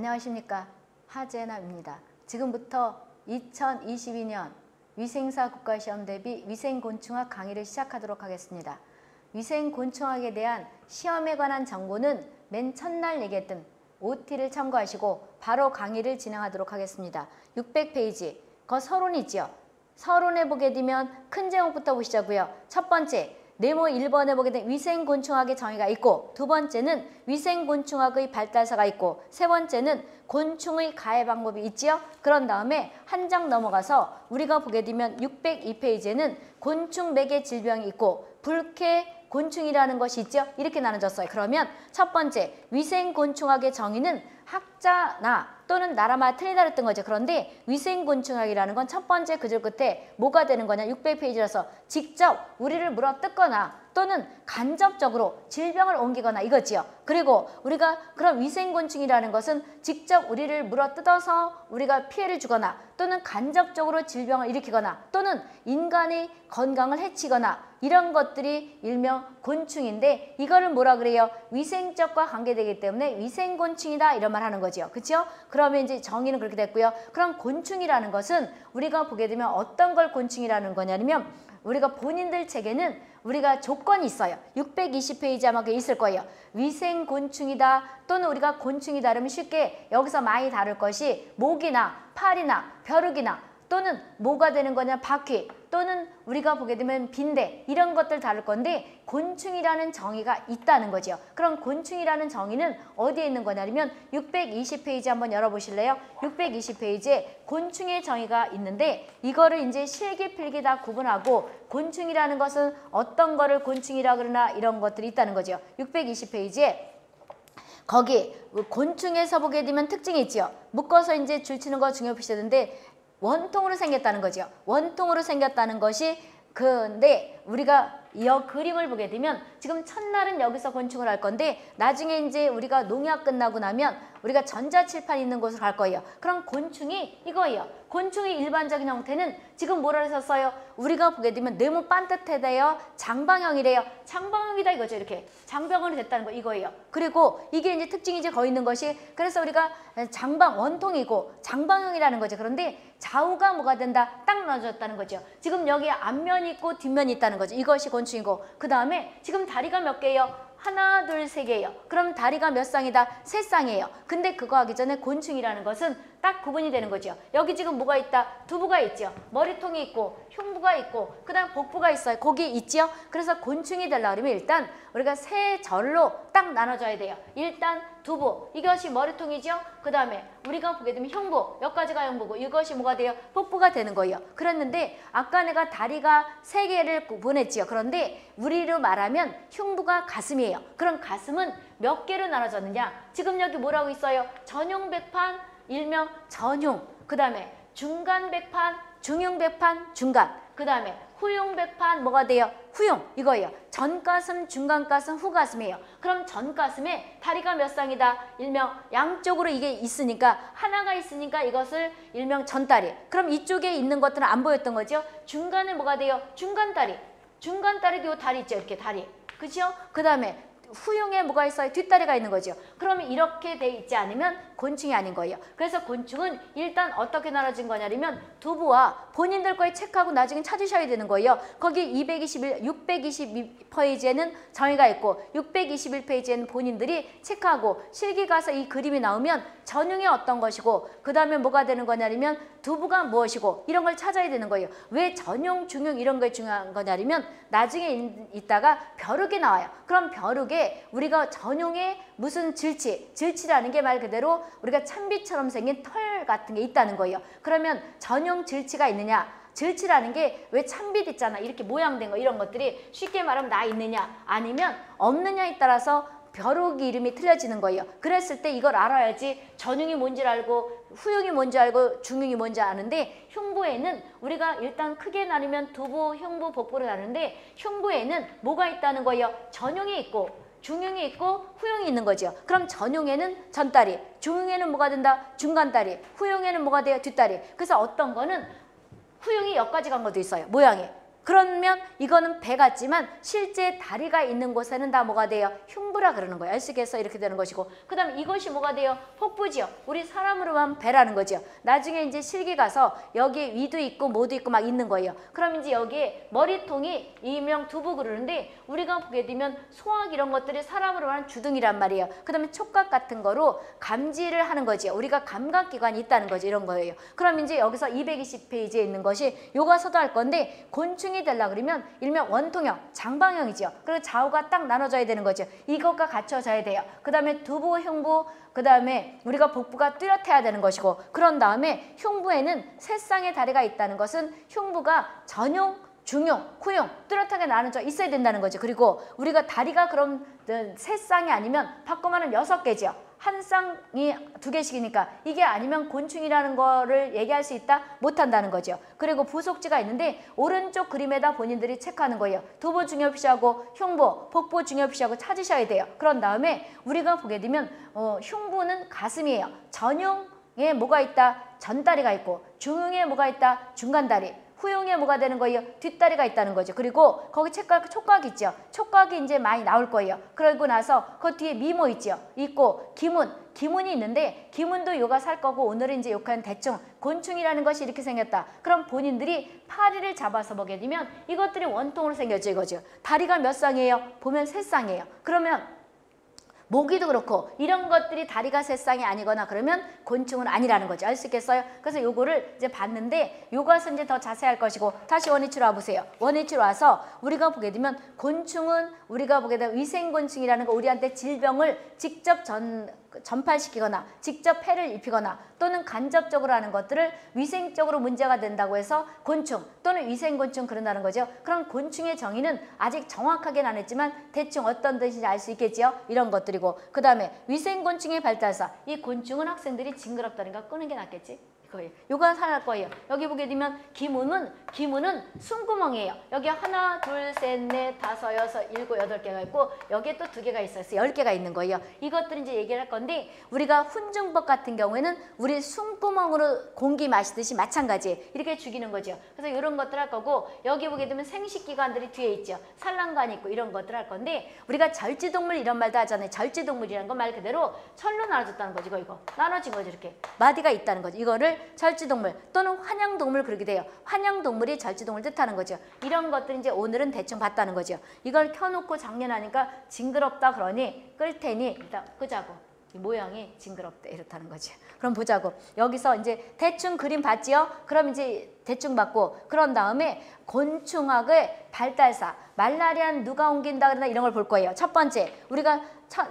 안녕하십니까 하재나입니다. 지금부터 2022년 위생사 국가시험 대비 위생곤충학 강의를 시작하도록 하겠습니다. 위생곤충학에 대한 시험에 관한 정보는 맨 첫날 얘기했던 OT를 참고하시고 바로 강의를 진행하도록 하겠습니다. 600페이지, 그 서론 있죠? 서론에 보게 되면 큰 제목부터 보시자고요. 첫 번째, 네모 1번에 보게 되면 위생곤충학의 정의가 있고 두 번째는 위생곤충학의 발달사가 있고 세 번째는 곤충의 가해 방법이 있지요. 그런 다음에 한 장 넘어가서 우리가 보게 되면 602페이지에는 곤충 매개 질병이 있고 불쾌 곤충이라는 것이 있죠. 이렇게 나눠졌어요. 그러면 첫 번째 위생곤충학의 정의는 학자나 또는 나라마다 틀리다 그랬던 거죠. 그런데 위생곤충학이라는 건 첫 번째 그줄 끝에 뭐가 되는 거냐 600페이지라서 직접 우리를 물어뜯거나 또는 간접적으로 질병을 옮기거나 이거지요. 그리고 우리가 그런 위생곤충이라는 것은 직접 우리를 물어뜯어서 우리가 피해를 주거나 또는 간접적으로 질병을 일으키거나 또는 인간의 건강을 해치거나 이런 것들이 일명 곤충인데 이거를 뭐라 그래요? 위생적과 관계되기 때문에 위생곤충이다 이런 말 하는 거죠. 그렇죠? 그러면 이제 정의는 그렇게 됐고요. 그럼 곤충이라는 것은 우리가 보게 되면 어떤 걸 곤충이라는 거냐면 우리가 본인들 책에는 우리가 조건이 있어요. 620페이지 아마 있을 거예요. 위생 곤충이다 또는 우리가 곤충이다 그러면 쉽게 여기서 많이 다룰 것이 목이나 팔이나 벼룩이나 또는 뭐가 되는 거냐 바퀴 또는 우리가 보게 되면 빈대 이런 것들 다룰 건데 곤충이라는 정의가 있다는 거죠. 그럼 곤충이라는 정의는 어디에 있는 거냐면 620페이지 한번 열어보실래요? 620페이지에 곤충의 정의가 있는데 이거를 이제 실기필기 다 구분하고 곤충이라는 것은 어떤 거를 곤충이라 그러나 이런 것들이 있다는 거죠. 620페이지에 거기 곤충에서 보게 되면 특징이 있죠. 묶어서 이제 줄치는 거 중요 표시되는데 원통으로 생겼다는 거죠. 원통으로 생겼다는 것이 근데 우리가 이 그림을 보게 되면 지금 첫날은 여기서 건축을 할 건데 나중에 이제 우리가 농약 끝나고 나면 우리가 전자칠판 있는 곳으로 갈 거예요. 그럼 곤충이 이거예요. 곤충의 일반적인 형태는 지금 뭐라 했었어요? 우리가 보게 되면 네모 반듯해대요. 장방형이래요. 장방형이다 이거죠. 이렇게 장방형이 됐다는 거 이거예요. 그리고 이게 이제 특징이 이제 거 있는 것이 그래서 우리가 장방 원통이고 장방형이라는 거죠. 그런데 좌우가 뭐가 된다? 딱 나눠졌다는 거죠. 지금 여기 앞면이 있고 뒷면이 있다는 거죠. 이것이 곤 충이고 그 다음에 지금 다리가 몇 개예요? 하나, 둘, 세 개예요. 그럼 다리가 몇 쌍이다? 세 쌍이에요. 근데 그거 하기 전에 곤충이라는 것은 딱 구분이 되는 거죠. 여기 지금 뭐가 있다? 두부가 있죠. 머리통이 있고 흉부가 있고 그 다음 복부가 있어요. 거기 있죠. 그래서 곤충이 되려면 일단 우리가 세 절로 딱 나눠줘야 돼요. 일단 두부 이것이 머리통이죠. 그 다음에 우리가 보게 되면 흉부 몇 가지가 흉부고 이것이 뭐가 돼요? 복부가 되는 거예요. 그랬는데 아까 내가 다리가 세 개를 보냈지요. 그런데 우리로 말하면 흉부가 가슴이에요. 그럼 가슴은 몇 개로 나눠졌느냐? 지금 여기 뭐라고 있어요? 전용 백판 일명 전용, 그 다음에 중간 백판, 중용 백판, 중간, 그 다음에 후용 백판 뭐가 돼요? 후용 이거예요. 전가슴, 중간가슴, 후가슴이에요. 그럼 전가슴에 다리가 몇 쌍이다? 일명 양쪽으로 이게 있으니까 하나가 있으니까 이것을 일명 전다리. 그럼 이쪽에 있는 것들은 안 보였던 거죠? 중간에 뭐가 돼요? 중간다리. 중간다리도 다리 있죠? 이렇게 다리. 그죠? 그 다음에 후용에 뭐가 있어요? 뒷다리가 있는 거죠. 그러면 이렇게 돼 있지 않으면 곤충이 아닌 거예요. 그래서 곤충은 일단 어떻게 나눠진 거냐면 두부와 본인들 거에 체크하고 나중에 찾으셔야 되는 거예요. 거기 221, 622페이지에는 정의가 있고 621페이지에는 본인들이 체크하고 실기 가서 이 그림이 나오면 전용이 어떤 것이고 그 다음에 뭐가 되는 거냐면 두부가 무엇이고 이런 걸 찾아야 되는 거예요. 왜 전용, 중용 이런 게 중요한 거냐면 나중에 있다가 벼룩이 나와요. 그럼 벼룩에 우리가 전용의 무슨 질치, 질치라는 게 말 그대로 우리가 찬비처럼 생긴 털 같은 게 있다는 거예요. 그러면 전용 질치가 있느냐? 질치라는 게왜 찬빛 있잖아. 이렇게 모양된 거 이런 것들이 쉽게 말하면 나 있느냐 아니면 없느냐에 따라서 벼룩 이름이 틀려지는 거예요. 그랬을 때 이걸 알아야지 전용이 뭔지 알고 후용이 뭔지 알고 중용이 뭔지 아는데 흉부에는 우리가 일단 크게 나누면 두부, 흉부, 복부를 나누는데 흉부에는 뭐가 있다는 거예요. 전용이 있고 중용이 있고 후용이 있는 거죠. 그럼 전용에는 전다리, 중용에는 뭐가 된다? 중간다리, 후용에는 뭐가 돼요? 뒷다리. 그래서 어떤 거는 후용이 여기까지 간 것도 있어요. 모양이. 그러면 이거는 배 같지만 실제 다리가 있는 곳에는 다 뭐가 돼요? 흉부라 그러는 거예요. 알수겠어 이렇게 되는 것이고 그 다음에 이것이 뭐가 돼요? 폭부지요. 우리 사람으로만 배라는 거죠. 나중에 이제 실기 가서 여기 위도 있고 모도 있고 막 있는 거예요. 그럼 이제 여기에 머리통이 이명 두부 그러는데 우리가 보게 되면 소화기 이런 것들이 사람으로 말하는 주둥이란 말이에요. 그 다음에 촉각 같은 거로 감지를 하는 거지. 우리가 감각기관이 있다는 거죠. 이런 거예요. 그럼 이제 여기서 220페이지에 있는 것이 요가서도 할 건데 곤충 이 되려 그러면 일명 원통형, 장방형이죠. 그리고 좌우가 딱 나눠져야 되는 거죠. 이것과 갖춰져야 돼요. 그 다음에 두부, 흉부, 그 다음에 우리가 복부가 뚜렷해야 되는 것이고 그런 다음에 흉부에는 세 쌍의 다리가 있다는 것은 흉부가 전용 중용, 후용 뚜렷하게 나눠져 있어야 된다는 거죠. 그리고 우리가 다리가 그럼 세 쌍이 아니면 바꾸면 여섯 개죠. 한 쌍이 두 개씩이니까 이게 아니면 곤충이라는 거를 얘기할 수 있다? 못한다는 거죠. 그리고 부속지가 있는데 오른쪽 그림에다 본인들이 체크하는 거예요. 두부 중요피시하고 흉부, 복부 중요피시하고 찾으셔야 돼요. 그런 다음에 우리가 보게 되면 어, 흉부는 가슴이에요. 전용에 뭐가 있다? 전다리가 있고 중용에 뭐가 있다? 중간다리. 후용에 뭐가 되는 거예요? 뒷다리가 있다는 거죠. 그리고 거기 촉각, 촉각 있죠. 촉각이 이제 많이 나올 거예요. 그러고 나서 그 뒤에 미모 있죠. 있고 기문, 기문이 있는데 기문도 요가 살 거고 오늘은 이제 욕한 대충 곤충이라는 것이 이렇게 생겼다. 그럼 본인들이 파리를 잡아서 보게 되면 이것들이 원통으로 생겨져 이거죠. 다리가 몇 쌍이에요? 보면 세 쌍이에요. 그러면 모기도 그렇고 이런 것들이 다리가 세 쌍이 아니거나 그러면 곤충은 아니라는 거죠. 알 수 있겠어요? 그래서 요거를 이제 봤는데 요가서 이제 더 자세할 것이고 다시 원위치로 와보세요. 원위치로 와서 우리가 보게 되면 곤충은 우리가 보게 되면 위생곤충이라는 거 우리한테 질병을 직접 전 전파시키거나 직접 폐를 입히거나 또는 간접적으로 하는 것들을 위생적으로 문제가 된다고 해서 곤충 또는 위생곤충 그런다는 거죠. 그럼 곤충의 정의는 아직 정확하게는 안 했지만 대충 어떤 뜻인지 알 수 있겠지요. 이런 것들이고 그 다음에 위생곤충의 발달사 이 곤충은 학생들이 징그럽다니까 끄는 게 낫겠지. 거예요. 요거 살할 거예요. 여기 보게 되면 기문은 기문은 숨구멍이에요. 여기 하나, 둘, 셋, 넷, 다섯, 여섯, 일곱, 여덟 개가 있고 여기에 또 두 개가 있어요. 열 개가 있는 거예요. 이것들은 이제 얘기를 할 건데 우리가 훈증법 같은 경우에는 우리 숨구멍으로 공기 마시듯이 마찬가지 이렇게 죽이는 거죠. 그래서 이런 것들 할 거고 여기 보게 되면 생식기관들이 뒤에 있죠. 산란관 있고 이런 것들 할 건데 우리가 절지동물 이런 말도 하잖아요. 절지동물이라는 건 말 그대로 철로 나눠졌다는 거지 이거 이거 나눠진 거죠 이렇게 마디가 있다는 거죠. 이거를 절지동물 또는 환영동물 그렇게 돼요. 환영동물이 절지동물 뜻하는 거죠. 이런 것들 이제 오늘은 대충 봤다는 거죠. 이걸 켜놓고 작년하니까 징그럽다 그러니 끌 테니 일단 끄자고. 이 모양이 징그럽다 이렇다는 거죠. 그럼 보자고. 여기서 이제 대충 그림 봤지요? 그럼 이제 대충 봤고 그런 다음에 곤충학의 발달사 말라리아는 누가 옮긴다 그러나 이런 걸 볼 거예요. 첫 번째 우리가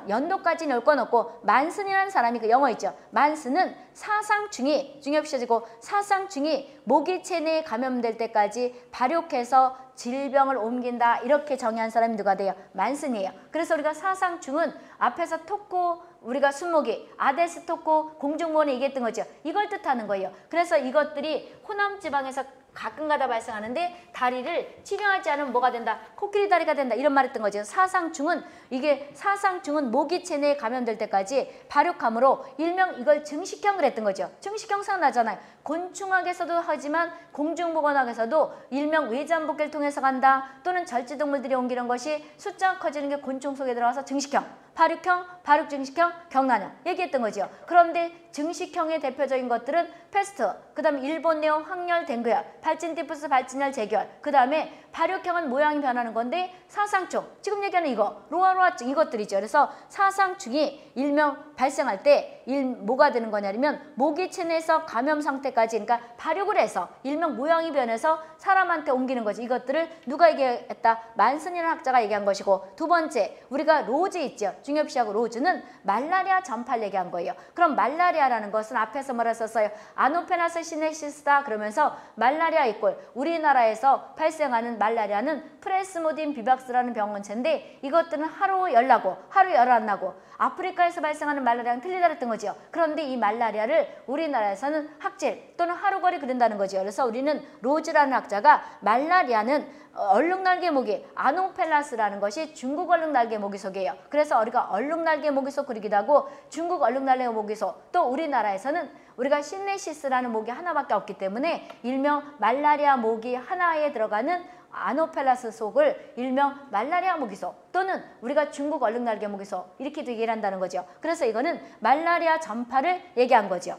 연도까지는 열건 없고 만슨이라는 사람이 그 영어 있죠. 만슨은 사상충이 중요시해지고 사상충이 모기 체내에 감염될 때까지 발육해서 질병을 옮긴다 이렇게 정의한 사람이 누가 돼요? 만슨이에요. 그래서 우리가 사상충은 앞에서 토코 우리가 순모기, 아데스 토코, 공중모원에 얘기했던 거죠. 이걸 뜻하는 거예요. 그래서 이것들이 호남 지방에서 가끔가다 발생하는데 다리를 치료하지 않으면 뭐가 된다? 코끼리 다리가 된다. 이런 말 했던 거죠. 사상충은 이게 사상충은 모기 체내에 감염될 때까지 발육함으로 일명 이걸 증식형을 했던 거죠. 증식형 생각나잖아요. 곤충학에서도 하지만 공중보건학에서도 일명 외잠복기를 통해서 간다 또는 절지동물들이 옮기는 것이 숫자가 커지는 게 곤충 속에 들어가서 증식형 발육형, 발육증식형, 경란형 얘기했던 거죠. 그런데 증식형의 대표적인 것들은 패스트, 그 다음에 일본 내용 확열 댕그열, 발진티푸스 발진열 재결, 그 다음에 발육형은 모양이 변하는 건데 사상충, 지금 얘기하는 이거, 로아로아증 이것들이죠. 그래서 사상충이 일명 발생할 때 일, 뭐가 되는 거냐면 모기 체내에서 감염 상태까지 그러니까 발육을 해서 일명 모양이 변해서 사람한테 옮기는 거지. 이것들을 누가 얘기했다? 만슨이라는 학자가 얘기한 것이고 두 번째 우리가 로즈 있죠. 중엽시하고 로즈는 말라리아 전파를 얘기한 거예요. 그럼 말라리아라는 것은 앞에서 썼어요? 아노페나스 시네시스다 그러면서 말라리아 이꼴 우리나라에서 발생하는 말라리아는 프레스모딘 비박스라는 병원체인데 이것들은 하루 열나고 하루 열안 나고 아프리카에서 발생하는 말라리아는 틀리다 그랬던 거죠. 그런데 이 말라리아를 우리나라에서는 학질 또는 하루거리 그린다는 거죠. 그래서 우리는 로즈라는 학자가 말라리아는 얼룩날개 모기 아노펠라스라는 것이 중국 얼룩날개 모기 속이에요. 그래서 우리가 얼룩날개 모기 속 그리기도 하고 중국 얼룩날개 모기 속 또 우리나라에서는 우리가 신네시스라는 모기 하나밖에 없기 때문에 일명 말라리아 모기 하나에 들어가는 아노펠라스 속을 일명 말라리아 모기소 또는 우리가 중국 얼룩날개 모기소 이렇게도 얘기를 한다는 거죠. 그래서 이거는 말라리아 전파를 얘기한 거죠.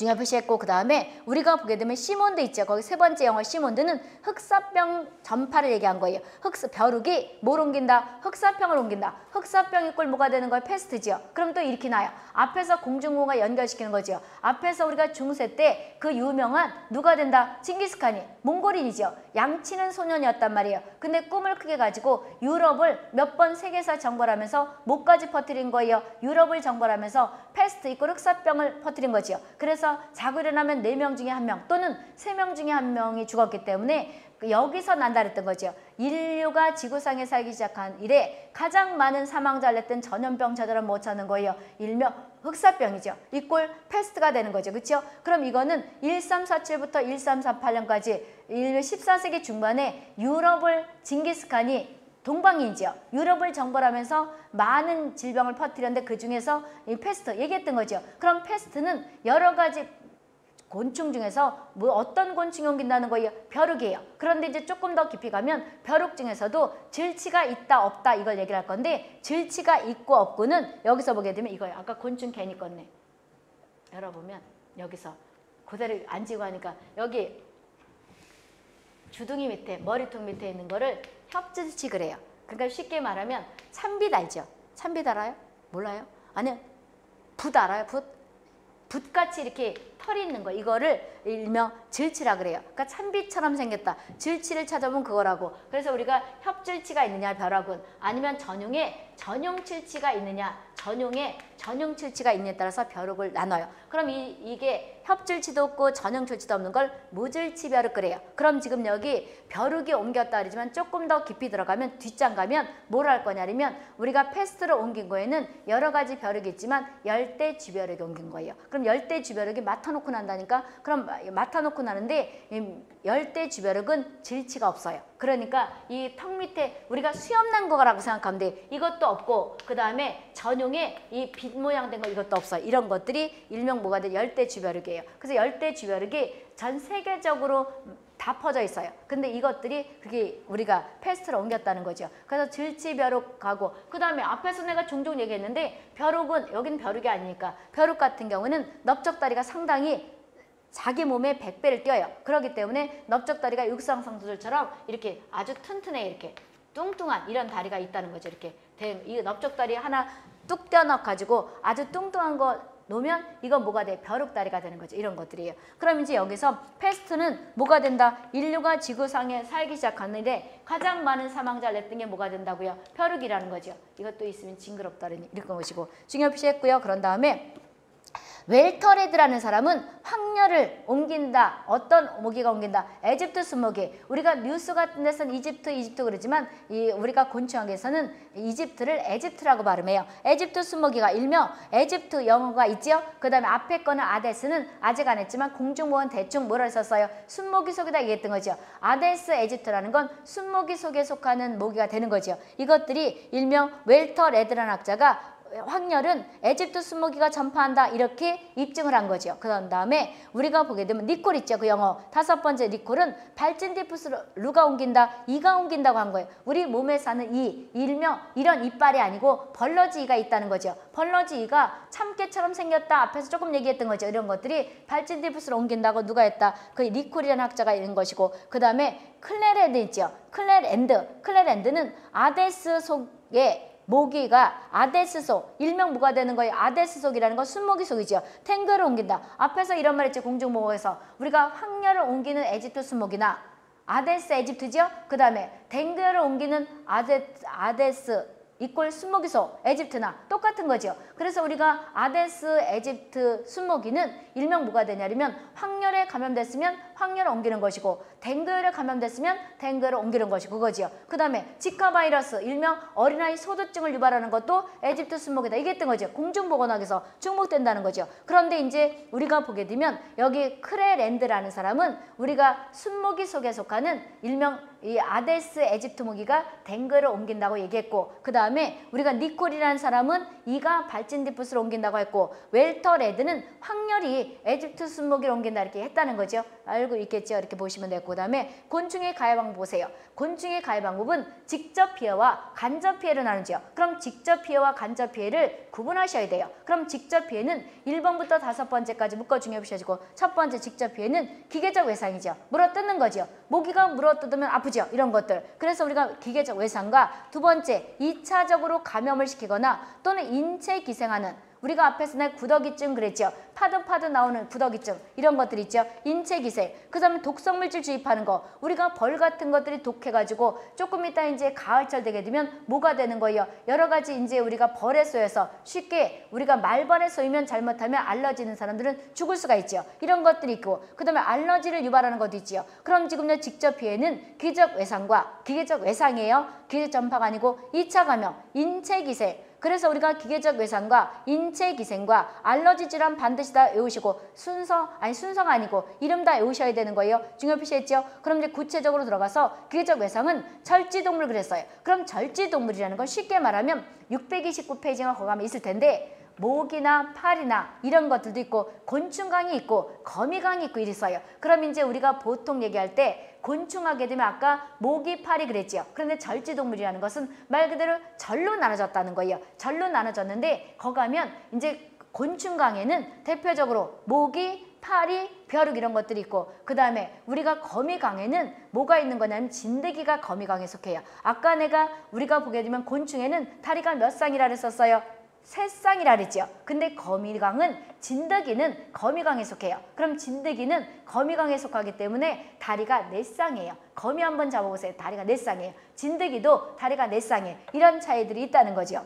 중요 표시했고 그 다음에 우리가 보게 되면 시몬드 있죠. 거기 세 번째 영어 시몬드는 흑사병 전파를 얘기한 거예요. 흑사 벼룩이 뭘 옮긴다? 흑사병을 옮긴다. 흑사병이 꼴 뭐가 되는 거예요? 패스트지요. 그럼 또 이렇게 나요. 앞에서 공중호가 연결시키는 거죠. 앞에서 우리가 중세 때 그 유명한 누가 된다? 징기스칸이 몽골인이죠. 양치는 소년이었단 말이에요. 근데 꿈을 크게 가지고 유럽을 몇 번 세계사 정벌하면서 목까지 퍼뜨린 거예요. 유럽을 정벌하면서 페스트 있고 흑사병을 퍼뜨린 거지요. 그래서 자고 일어나면 네 명 중에 한 명 또는 세 명 중에 한 명이 죽었기 때문에 여기서 난다 그랬던 거죠. 인류가 지구상에 살기 시작한 이래 가장 많은 사망자를 냈던 전염병 저절은 못 찾는 거예요. 일명 흑사병이죠. 이꼴 페스트가 되는 거죠. 그렇죠? 그럼 이거는 1347부터 1348년까지 14세기 중반에 유럽을 징기스칸이 동방이죠. 유럽을 정벌하면서 많은 질병을 퍼뜨렸는데 그 중에서 이 페스트 얘기했던 거죠. 그럼 페스트는 여러 가지 곤충 중에서 뭐 어떤 곤충이 옮긴다는 거예요? 벼룩이에요. 그런데 이제 조금 더 깊이 가면 벼룩 중에서도 질치가 있다 없다 이걸 얘기를 할 건데 질치가 있고 없고는 여기서 보게 되면 이거예요. 아까 곤충 괜히 껐네. 열어보면 여기서 그대로 앉고 하니까 여기 주둥이 밑에 머리통 밑에 있는 거를 협질치 그래요. 그러니까 쉽게 말하면 참빗 알죠? 참빗 알아요? 몰라요? 아니요. 붓 알아요? 붓? 붓같이 이렇게 털이 있는 거 이거를 일명 질치라 그래요. 그러니까 참빗처럼 생겼다. 질치를 찾아보면 그거라고. 그래서 우리가 협질치가 있느냐 벼락은 아니면 전용에 전용 칠치가 있느냐 전용에 전용 칠치가 있느냐에 따라서 벼룩을 나눠요. 그럼 이, 이게 협질치도 없고 전용 칠치도 없는 걸 무질치 벼룩 그래요. 그럼 지금 여기 벼룩이 옮겼다 그러지만 조금 더 깊이 들어가면 뒷장 가면 뭘 할 거냐면 우리가 패스트로 옮긴 거에는 여러 가지 벼룩이 있지만 열대 주벼룩이 옮긴 거예요. 그럼 열대 주벼룩이 맡아놓고 난다니까 그럼 맡아놓고 나는데 열대 주벼룩은 질치가 없어요. 그러니까 이 턱 밑에 우리가 수염 난 거라고 생각하면 돼. 이것도 없고 그 다음에 전용에 이빛 모양 된 거 이것도 없어요. 이런 것들이 일명 뭐가 돼? 열대 주벼룩이에요. 그래서 열대 주벼룩이 전 세계적으로 다 퍼져 있어요. 근데 이것들이 그게 우리가 패스트로 옮겼다는 거죠. 그래서 질치벼룩하고 그 다음에 앞에서 내가 종종 얘기했는데 벼룩은 여긴 벼룩이 아니니까 벼룩 같은 경우는 넓적다리가 상당히 자기 몸에 100배를 띄어요. 그렇기 때문에 넓적다리가 육상성수들처럼 이렇게 아주 튼튼해 이렇게 뚱뚱한 이런 다리가 있다는 거죠. 이렇게 이 넓적다리 하나 뚝 떼어넣어 가지고 아주 뚱뚱한 거 놓으면 이건 뭐가 돼? 벼룩다리가 되는 거죠. 이런 것들이에요. 그럼 이제 여기서 패스트는 뭐가 된다? 인류가 지구상에 살기 시작하는데 가장 많은 사망자를 냈던 게 뭐가 된다고요? 벼룩이라는 거죠. 이것도 있으면 징그럽다는 이런 것이고 중요 표시했고요. 그런 다음에 웰터레드라는 사람은 황녀를 옮긴다. 어떤 모기가 옮긴다? 에집트 순모기. 우리가 뉴스 같은 데서는 이집트, 이집트 그러지만 이 우리가 곤충학에서는 이집트를 에집트라고 발음해요. 에집트 순모기가 일명 에집트 영어가 있지요. 그 다음에 앞에 거는 아데스는 아직 안 했지만 공중보원 대충 뭐라 썼어요? 순모기 속에다 얘기했던 거죠. 아데스 에집트라는 건 순모기 속에 속하는 모기가 되는 거죠. 이것들이 일명 웰터레드라는 학자가 황열은 에집트 순모기가 전파한다 이렇게 입증을 한 거죠. 그런 다음에 우리가 보게 되면 니콜 있죠. 그 영어. 다섯 번째 니콜은 발진디푸스 루가 옮긴다. 이가 옮긴다고 한 거예요. 우리 몸에 사는 이 일명 이런 이빨이 아니고 벌러지 이가 있다는 거죠. 벌러지 이가 참깨처럼 생겼다. 앞에서 조금 얘기했던 거죠. 이런 것들이 발진디푸스를 옮긴다고 누가 했다. 그 니콜이라는 학자가 있는 것이고 그 다음에 클레랜드 있죠. 클레랜드. 클레랜드는 아데스 속에 모기가 아데스속, 일명 뭐가 되는 거예요? 아데스속이라는 건 순모기 속이죠. 탱글을 옮긴다. 앞에서 이런 말 했죠. 공중보호에서. 우리가 황녀를 옮기는 에집트 순모기나 아데스 에집트죠. 그 다음에 댕그를 옮기는 아데, 아데스 이꼴 순모기소 에집트나 똑같은 거죠. 그래서 우리가 아데스 에집트 순모기는 일명 뭐가 되냐면 황열에 감염됐으면 황열을 옮기는 것이고 댕그열에 감염됐으면 댕그열을 옮기는 것이 그거지요. 그 다음에 지카 바이러스 일명 어린아이 소두증을 유발하는 것도 에집트 순모기다. 이게 했던 거죠. 공중보건학에서 중복된다는 거죠. 그런데 이제 우리가 보게 되면 여기 크레랜드라는 사람은 우리가 순모기 속에 속하는 일명 이 아데스 에집트 무기가 댕그를 옮긴다고 얘기했고 그 다음에 우리가 니콜이라는 사람은 이가 발진디푸스를 옮긴다고 했고 웰터 레드는 확률이 에집트 순무기를 옮긴다 이렇게 했다는 거죠. 알고 있겠죠. 이렇게 보시면 되고 그 다음에 곤충의 가해 방법 보세요. 곤충의 가해 방법은 직접 피해와 간접 피해를 나누죠. 그럼 직접 피해와 간접 피해를 구분하셔야 돼요. 그럼 직접 피해는 1번부터 다섯 번째까지 묶어 중요시해지고 첫 번째 직접 피해는 기계적 외상이죠. 물어뜯는 거죠. 모기가 물어뜯으면 아프죠. 이런 것들. 그래서 우리가 기계적 외상과 두 번째 이차적으로 감염을 시키거나 또는 인체 기생하는 우리가 앞에서 내 구더기증 그랬죠. 파듯파듯 나오는 구더기증 이런 것들 있죠. 인체 기생. 그다음에 독성 물질 주입하는 거. 우리가 벌 같은 것들이 독해가지고 조금 이따 이제 가을철 되게 되면 뭐가 되는 거예요. 여러 가지 이제 우리가 벌에 쏘여서 쉽게 우리가 말벌에 쏘이면 잘못하면 알러지 있는 사람들은 죽을 수가 있죠. 이런 것들이 있고 그 다음에 알러지를 유발하는 것도 있지요. 그럼 지금요 직접 피해는 기적 외상과 기계적 외상이에요. 기계적 전파가 아니고 2차 감염, 인체 기생. 그래서 우리가 기계적 외상과 인체 기생과 알러지 질환 반드시 다 외우시고 순서 아니 순서가 아니고 이름 다 외우셔야 되는 거예요. 중요 표시했죠? 그럼 이제 구체적으로 들어가서 기계적 외상은 절지동물 그랬어요. 그럼 절지동물이라는 건 쉽게 말하면 629페이지가 거감에 있을 텐데 모기나 파리나 이런 것들도 있고 곤충강이 있고 거미강이 있고 이랬어요. 그럼 이제 우리가 보통 얘기할 때 곤충하게 되면 아까 모기, 파리 그랬지요. 그런데 절지동물이라는 것은 말 그대로 절로 나눠졌다는 거예요. 절로 나눠졌는데 거 가면 이제 곤충강에는 대표적으로 모기, 파리, 벼룩 이런 것들이 있고 그 다음에 우리가 거미강에는 뭐가 있는 거냐면 진드기가 거미강에 속해요. 아까 내가 우리가 보게 되면 곤충에는 다리가 몇 쌍이라 그랬었어요? 세 쌍이라 그랬죠. 근데 거미강은 진드기는 거미강에 속해요. 그럼 진드기는 거미강에 속하기 때문에 다리가 네 쌍이에요. 거미 한번 잡아보세요. 다리가 네 쌍이에요. 진드기도 다리가 네 쌍이에요. 이런 차이들이 있다는 거죠.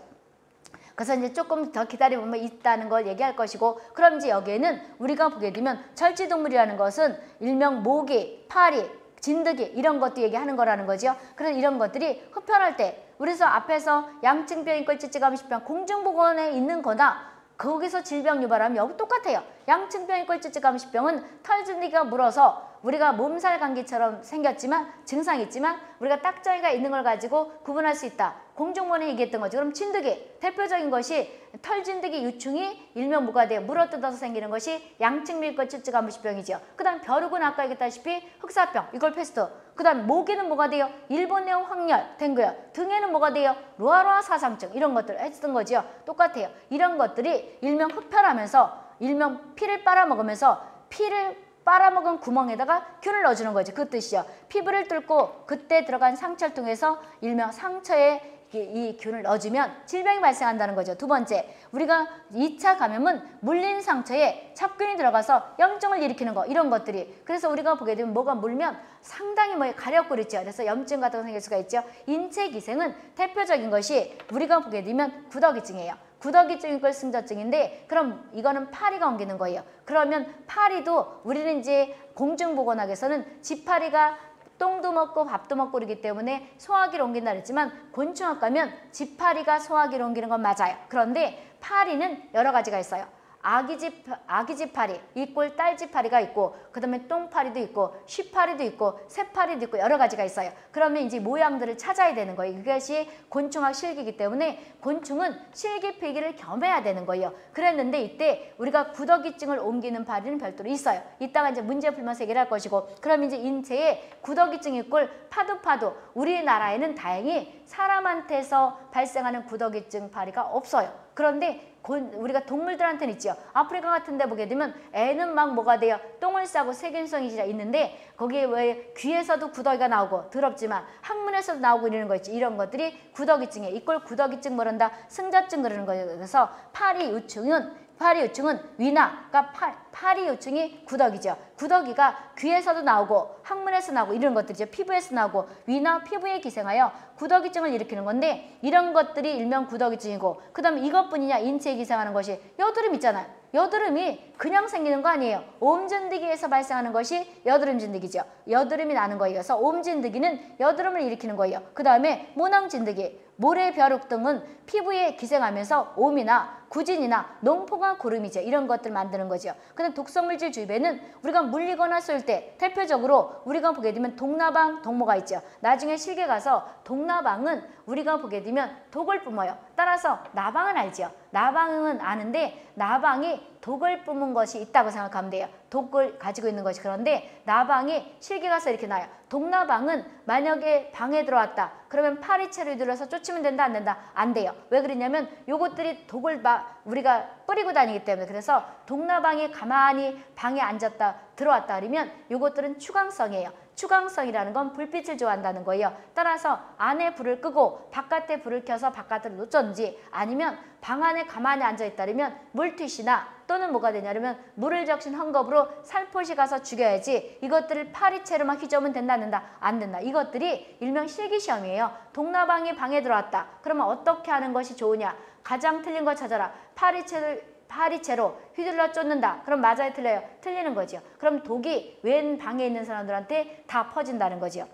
그래서 이제 조금 더 기다려보면 있다는 걸 얘기할 것이고 그럼 이제 여기에는 우리가 보게 되면 절지동물이라는 것은 일명 모기, 파리, 진드기 이런 것도 얘기하는 거라는 거죠. 그래서 이런 것들이 흡혈할 때 그래서 앞에서 양증병, 꼴찌찌감, 십병 공중보건에 있는 거나 거기서 질병 유발하면 여기 똑같아요. 양증병, 꼴찌찌감, 십병은 털진드기가 물어서 우리가 몸살 감기처럼 생겼지만 증상이 있지만 우리가 딱정이가 있는 걸 가지고 구분할 수 있다. 공중본에 얘기했던 거죠. 그럼 진드기 대표적인 것이 털진드기 유충이 일명 돼요? 물어뜯어서 생기는 것이 양측밀과 ጭጭ가무시병이죠. 그 다음 벼룩은 아까 얘기했다시피 흑사병, 이걸 패스트. 그 다음 모기는 뭐가 돼요? 일본내용 확열, 댕그요. 등에는 뭐가 돼요? 로아로아 사상증 이런 것들 했던 거죠. 똑같아요. 이런 것들이 일명 흡혈하면서 일명 피를 빨아먹으면서 피를 빨아먹은 구멍에다가 균을 넣어주는 거죠. 그 뜻이요. 피부를 뚫고 그때 들어간 상처를 통해서 일명 상처에 이 균을 넣어주면 질병이 발생한다는 거죠. 두 번째, 우리가 2차 감염은 물린 상처에 찹균이 들어가서 염증을 일으키는 거 이런 것들이 그래서 우리가 보게 되면 뭐가 물면 상당히 뭐 가렵고 그랬죠. 그래서 염증 같은 거 생길 수가 있죠. 인체 기생은 대표적인 것이 우리가 보게 되면 구더기증이에요. 구더기증이 걸 승자증인데 그럼 이거는 파리가 옮기는 거예요. 그러면 파리도 우리는 이제 공중보건학에서는 지파리가 똥도 먹고 밥도 먹고 그러기 때문에 소화기를 옮긴다 그랬지만 곤충학 가면 지파리가 소화기를 옮기는 건 맞아요. 그런데 파리는 여러 가지가 있어요. 아기집, 아기집파리, 이꼴 딸집파리가 있고 그 다음에 똥파리도 있고 쉬파리도 있고 새파리도 있고 여러 가지가 있어요. 그러면 이제 모양들을 찾아야 되는 거예요. 그것이 곤충학 실기이기 때문에 곤충은 실기 필기를 겸해야 되는 거예요. 그랬는데 이때 우리가 구더기증을 옮기는 파리는 별도로 있어요. 이따가 이제 문제 풀면서 얘기를 할 것이고 그럼 이제 인체에 구더기증 이꼴 파도파도 우리나라에는 다행히 사람한테서 발생하는 구더기증 파리가 없어요. 그런데 우리가 동물들한테는 있죠. 아프리카 같은 데 보게 되면 애는 막 뭐가 돼요? 똥을 싸고 세균성이 있는데 거기에 왜 귀에서도 구더기가 나오고 더럽지만 항문에서도 나오고 이러는 거 있지. 이런 것들이 구더기증에 이걸 구더기증 모른다. 승자증 그러는 거예요. 그래서 파리 유충은 파리 요충은 위나, 그러니까 파, 파리 요충이 구더기죠. 구더기가 귀에서도 나오고 항문에서 나오고 이런 것들이죠. 피부에서 나오고 위나 피부에 기생하여 구더기증을 일으키는 건데 이런 것들이 일명 구더기증이고 그 다음에 이것뿐이냐 인체에 기생하는 것이 여드름 있잖아요. 여드름이 그냥 생기는 거 아니에요. 옴진드기에서 발생하는 것이 여드름 진드기죠. 여드름이 나는 거이어서 옴진드기는 여드름을 일으키는 거예요. 그 다음에 모낭진드기, 모래 벼룩 등은 피부에 기생하면서 옴이나 구진이나 농포가 구름이죠. 이런 것들 만드는 거죠. 근데 독성물질 주입에는 우리가 물리거나 쏠 때 대표적으로 우리가 보게 되면 동나방, 동모가 있죠. 나중에 실게 가서 동나방은 우리가 보게 되면 독을 뿜어요. 따라서 나방은 알죠. 나방은 아는데 나방이 독을 뿜은 것이 있다고 생각하면 돼요. 독을 가지고 있는 것이 그런데 나방이 실게 가서 이렇게 나요. 동나방은 만약에 방에 들어왔다. 그러면 파리채를 들어서 쫓으면 된다 안 된다? 안 돼요. 왜 그러냐면 요것들이 독을 막 우리가 뿌리고 다니기 때문에. 그래서 동나방이 가만히 방에 앉았다 들어왔다 그러면 요것들은 추광성이에요. 추광성이라는 건 불빛을 좋아한다는 거예요. 따라서 안에 불을 끄고 바깥에 불을 켜서 바깥을 놓던지 아니면 방 안에 가만히 앉아 있다면 물티슈나 또는 뭐가 되냐면 물을 적신 헝겊으로 살포시 가서 죽여야지 이것들을 파리채로만 휘저으면 된다 안 된다 안 된다. 이것들이 일명 실기시험이에요. 동나방이 방에 들어왔다. 그러면 어떻게 하는 것이 좋으냐 가장 틀린 거 찾아라 파리채를 파리채로 휘둘러 쫓는다. 그럼 맞아요, 틀려요? 틀리는 거죠. 그럼 독이 웬 방에 있는 사람들한테 다 퍼진다는 거죠.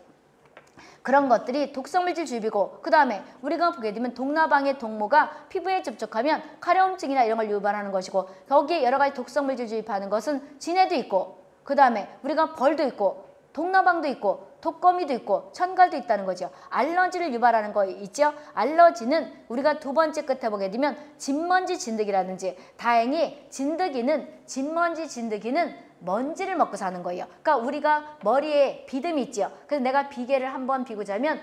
그런 것들이 독성물질 주입이고 그 다음에 우리가 보게 되면 동나방의 동모가 피부에 접촉하면 가려움증이나 이런 걸 유발하는 것이고 거기에 여러 가지 독성물질 주입하는 것은 진해도 있고 그 다음에 우리가 벌도 있고 동나방도 있고 독거미도 있고 천갈도 있다는 거죠. 알러지를 유발하는 거 있죠. 알러지는 우리가 두 번째 끝에 보게 되면 진먼지 진드기라든지 다행히 진드기는 진먼지 진드기는 먼지를 먹고 사는 거예요. 그러니까 우리가 머리에 비듬이 있죠. 그래서 내가 비계를 한번 비고 자면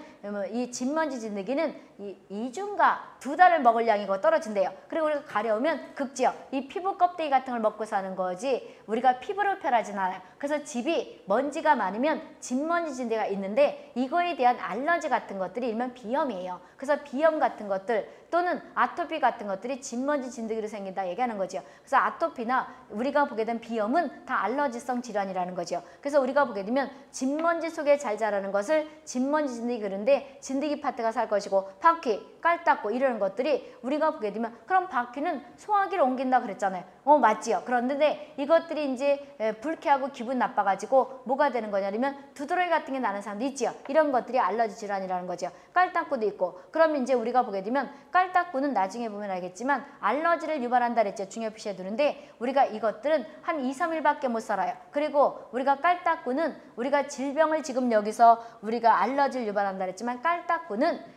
이 진먼지 진드기는 이 2주인가 두 달을 먹을 양이고 떨어진대요. 그리고 우리가 가려우면 극지요. 이 피부 껍데기 같은 걸 먹고 사는 거지 우리가 피부를 편하진 않아요. 그래서 집이 먼지가 많으면 진먼지 진드기가 있는데 이거에 대한 알러지 같은 것들이 일명 비염이에요. 그래서 비염 같은 것들 또는 아토피 같은 것들이 진먼지 진드기로 생긴다 얘기하는 거죠. 그래서 아토피나 우리가 보게 된 비염은 다 알러지성 질환이라는 거죠. 그래서 우리가 보게 되면 진먼지 속에 잘 자라는 것을 진먼지 진드기 그런데 진드기 파트가 살 것이고 바퀴, 깔딱고 이런 것들이 우리가 보게 되면 그럼 바퀴는 소화기를 옮긴다 그랬잖아요. 어 맞지요. 그런데 이것들이 이제 불쾌하고 기분 나빠가지고 뭐가 되는 거냐면 두드러기 같은 게 나는 사람도 있지요. 이런 것들이 알러지 질환이라는 거죠. 깔딱구도 있고 그럼 이제 우리가 보게 되면 깔딱구는 나중에 보면 알겠지만 알러지를 유발한다 그랬죠. 중요 표시해 두는데 우리가 이것들은 한 2, 3일밖에 못 살아요. 그리고 우리가 깔딱구는 우리가 질병을 지금 여기서 우리가 알러지를 유발한다 그랬지만 깔딱구는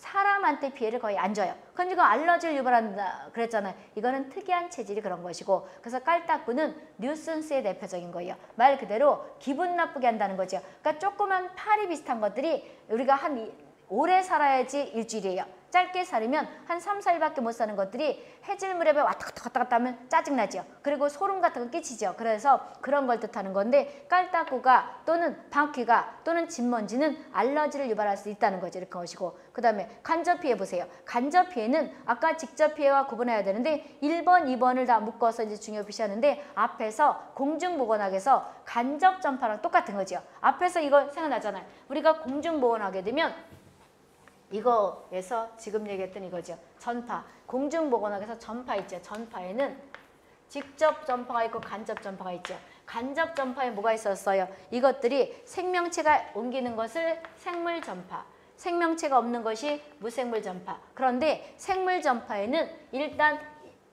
사람한테 피해를 거의 안 줘요. 그럼 이거 알러지를 유발한다 그랬잖아요. 이거는 특이한 체질이 그런 것이고 그래서 깔딱구는 뉴슨스의 대표적인 거예요. 말 그대로 기분 나쁘게 한다는 거죠. 그러니까 조그만 파리 비슷한 것들이 우리가 한 오래 살아야지 일주일이에요. 짧게 살으면 한 3, 4일밖에 못 사는 것들이 해질 무렵에 왔다 갔다 왔다 갔다 하면 짜증나죠. 그리고 소름 같은 거 끼치죠. 그래서 그런 걸 뜻하는 건데 깔딱구가 또는 방귀가 또는 진먼지는 알러지를 유발할 수 있다는 거죠. 이렇게 하시고 그 다음에 간접 피해 보세요. 간접 피해는 아까 직접 피해와 구분해야 되는데 1번, 2번을 다 묶어서 이제 중요 표시하는데 앞에서 공중보건학에서 간접 전파랑 똑같은 거죠. 앞에서 이거 생각나잖아요. 우리가 공중보건하게 되면 이거에서 지금 얘기했던 이거죠. 전파. 공중보건학에서 전파 있죠. 전파에는 직접 전파가 있고 간접 전파가 있죠. 간접 전파에 뭐가 있었어요? 이것들이 생명체가 옮기는 것을 생물 전파. 생명체가 없는 것이 무생물 전파. 그런데 생물 전파에는 일단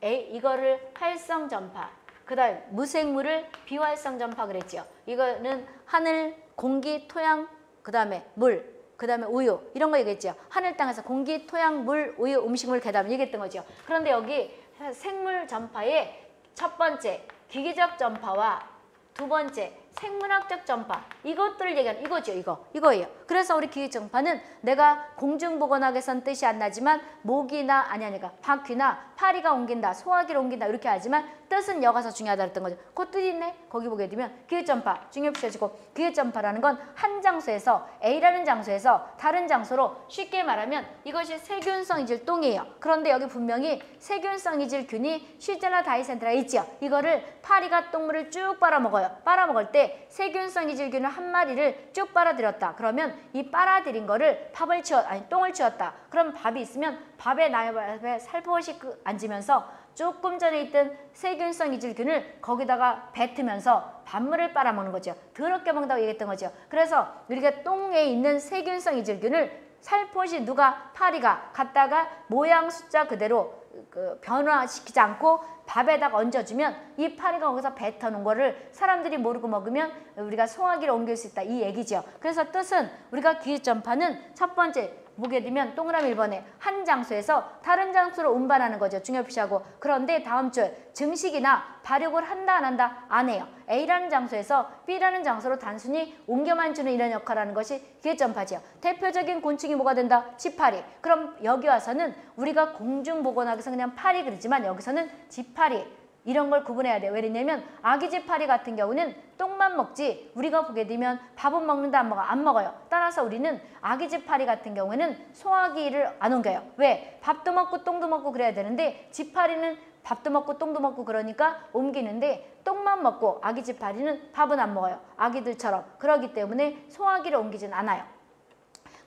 A, 이거를 활성 전파. 그 다음 무생물을 비활성 전파 그랬죠. 이거는 하늘, 공기, 토양, 그 다음에 물, 그 다음에 우유 이런 거 얘기했죠. 하늘 땅에서 공기, 토양, 물, 우유, 음식물, 계담 얘기했던 거죠. 그런데 여기 생물 전파의 첫 번째 기계적 전파와 두 번째 생물학적 전파 이것들을 얘기하는 이거죠 이거 이거예요 그래서 우리 기계 전파는 내가 공중보건학에선 뜻이 안 나지만 모기나 아니 아니가 바퀴나 파리가 옮긴다 소화기를 옮긴다 이렇게 하지만 뜻은 여가서 중요하다 그랬던 거죠. 그 뜻이 있네. 거기 보게 되면 기계 전파 중요 표시해주고 기계 전파라는 건 한 장소에서 A라는 장소에서 다른 장소로 쉽게 말하면 이것이 세균성 이질 똥이에요. 그런데 여기 분명히 세균성 이질 균이 쉬젤라 다이센트라 있죠 이거를 파리가 똥물을 쭉 빨아먹어요. 빨아먹을 때 세균성 이질균을 한 마리를 쭉 빨아들였다. 그러면 이 빨아들인 거를 밥을 치웠 아니 똥을 치웠다. 그럼 밥이 있으면 밥에 나의 살포시 앉으면서 조금 전에 있던 세균성 이질균을 거기다가 뱉으면서 밥물을 빨아먹는 거죠. 더럽게 먹는다고 얘기했던 거죠. 그래서 우리가 똥에 있는 세균성 이질균을 살포시 누가 파리가 갖다가 모양 숫자 그대로 그 변화시키지 않고 밥에다가 얹어주면 이 파리가 거기서 뱉어놓은 거를 사람들이 모르고 먹으면 우리가 소화기를 옮길 수 있다 이 얘기죠. 그래서 뜻은 우리가 기전파는 첫 번째 보게 되면 동그라미 1번에 한 장소에서 다른 장소로 운반하는 거죠. 중요피시하고 그런데 다음 주에 증식이나 발육을 한다 안 한다 안 해요. A라는 장소에서 B라는 장소로 단순히 옮겨만 주는 이런 역할을 하는 것이 기회점파지요. 대표적인 곤충이 뭐가 된다? 지파리. 그럼 여기 와서는 우리가 공중보건학에서 그냥 파리 그러지만 여기서는 지파리 이런 걸 구분해야 돼요. 왜냐면 아기지파리 같은 경우는 똥만 먹지 우리가 보게 되면 밥은 먹는다 안 먹어 안 먹어요. 따라서 우리는 아기지파리 같은 경우에는 소화기를 안 옮겨요. 왜? 밥도 먹고 똥도 먹고 그래야 되는데 지파리는 밥도 먹고 똥도 먹고 그러니까 옮기는데 똥만 먹고 아기지파리는 밥은 안 먹어요. 아기들처럼. 그러기 때문에 소화기를 옮기진 않아요.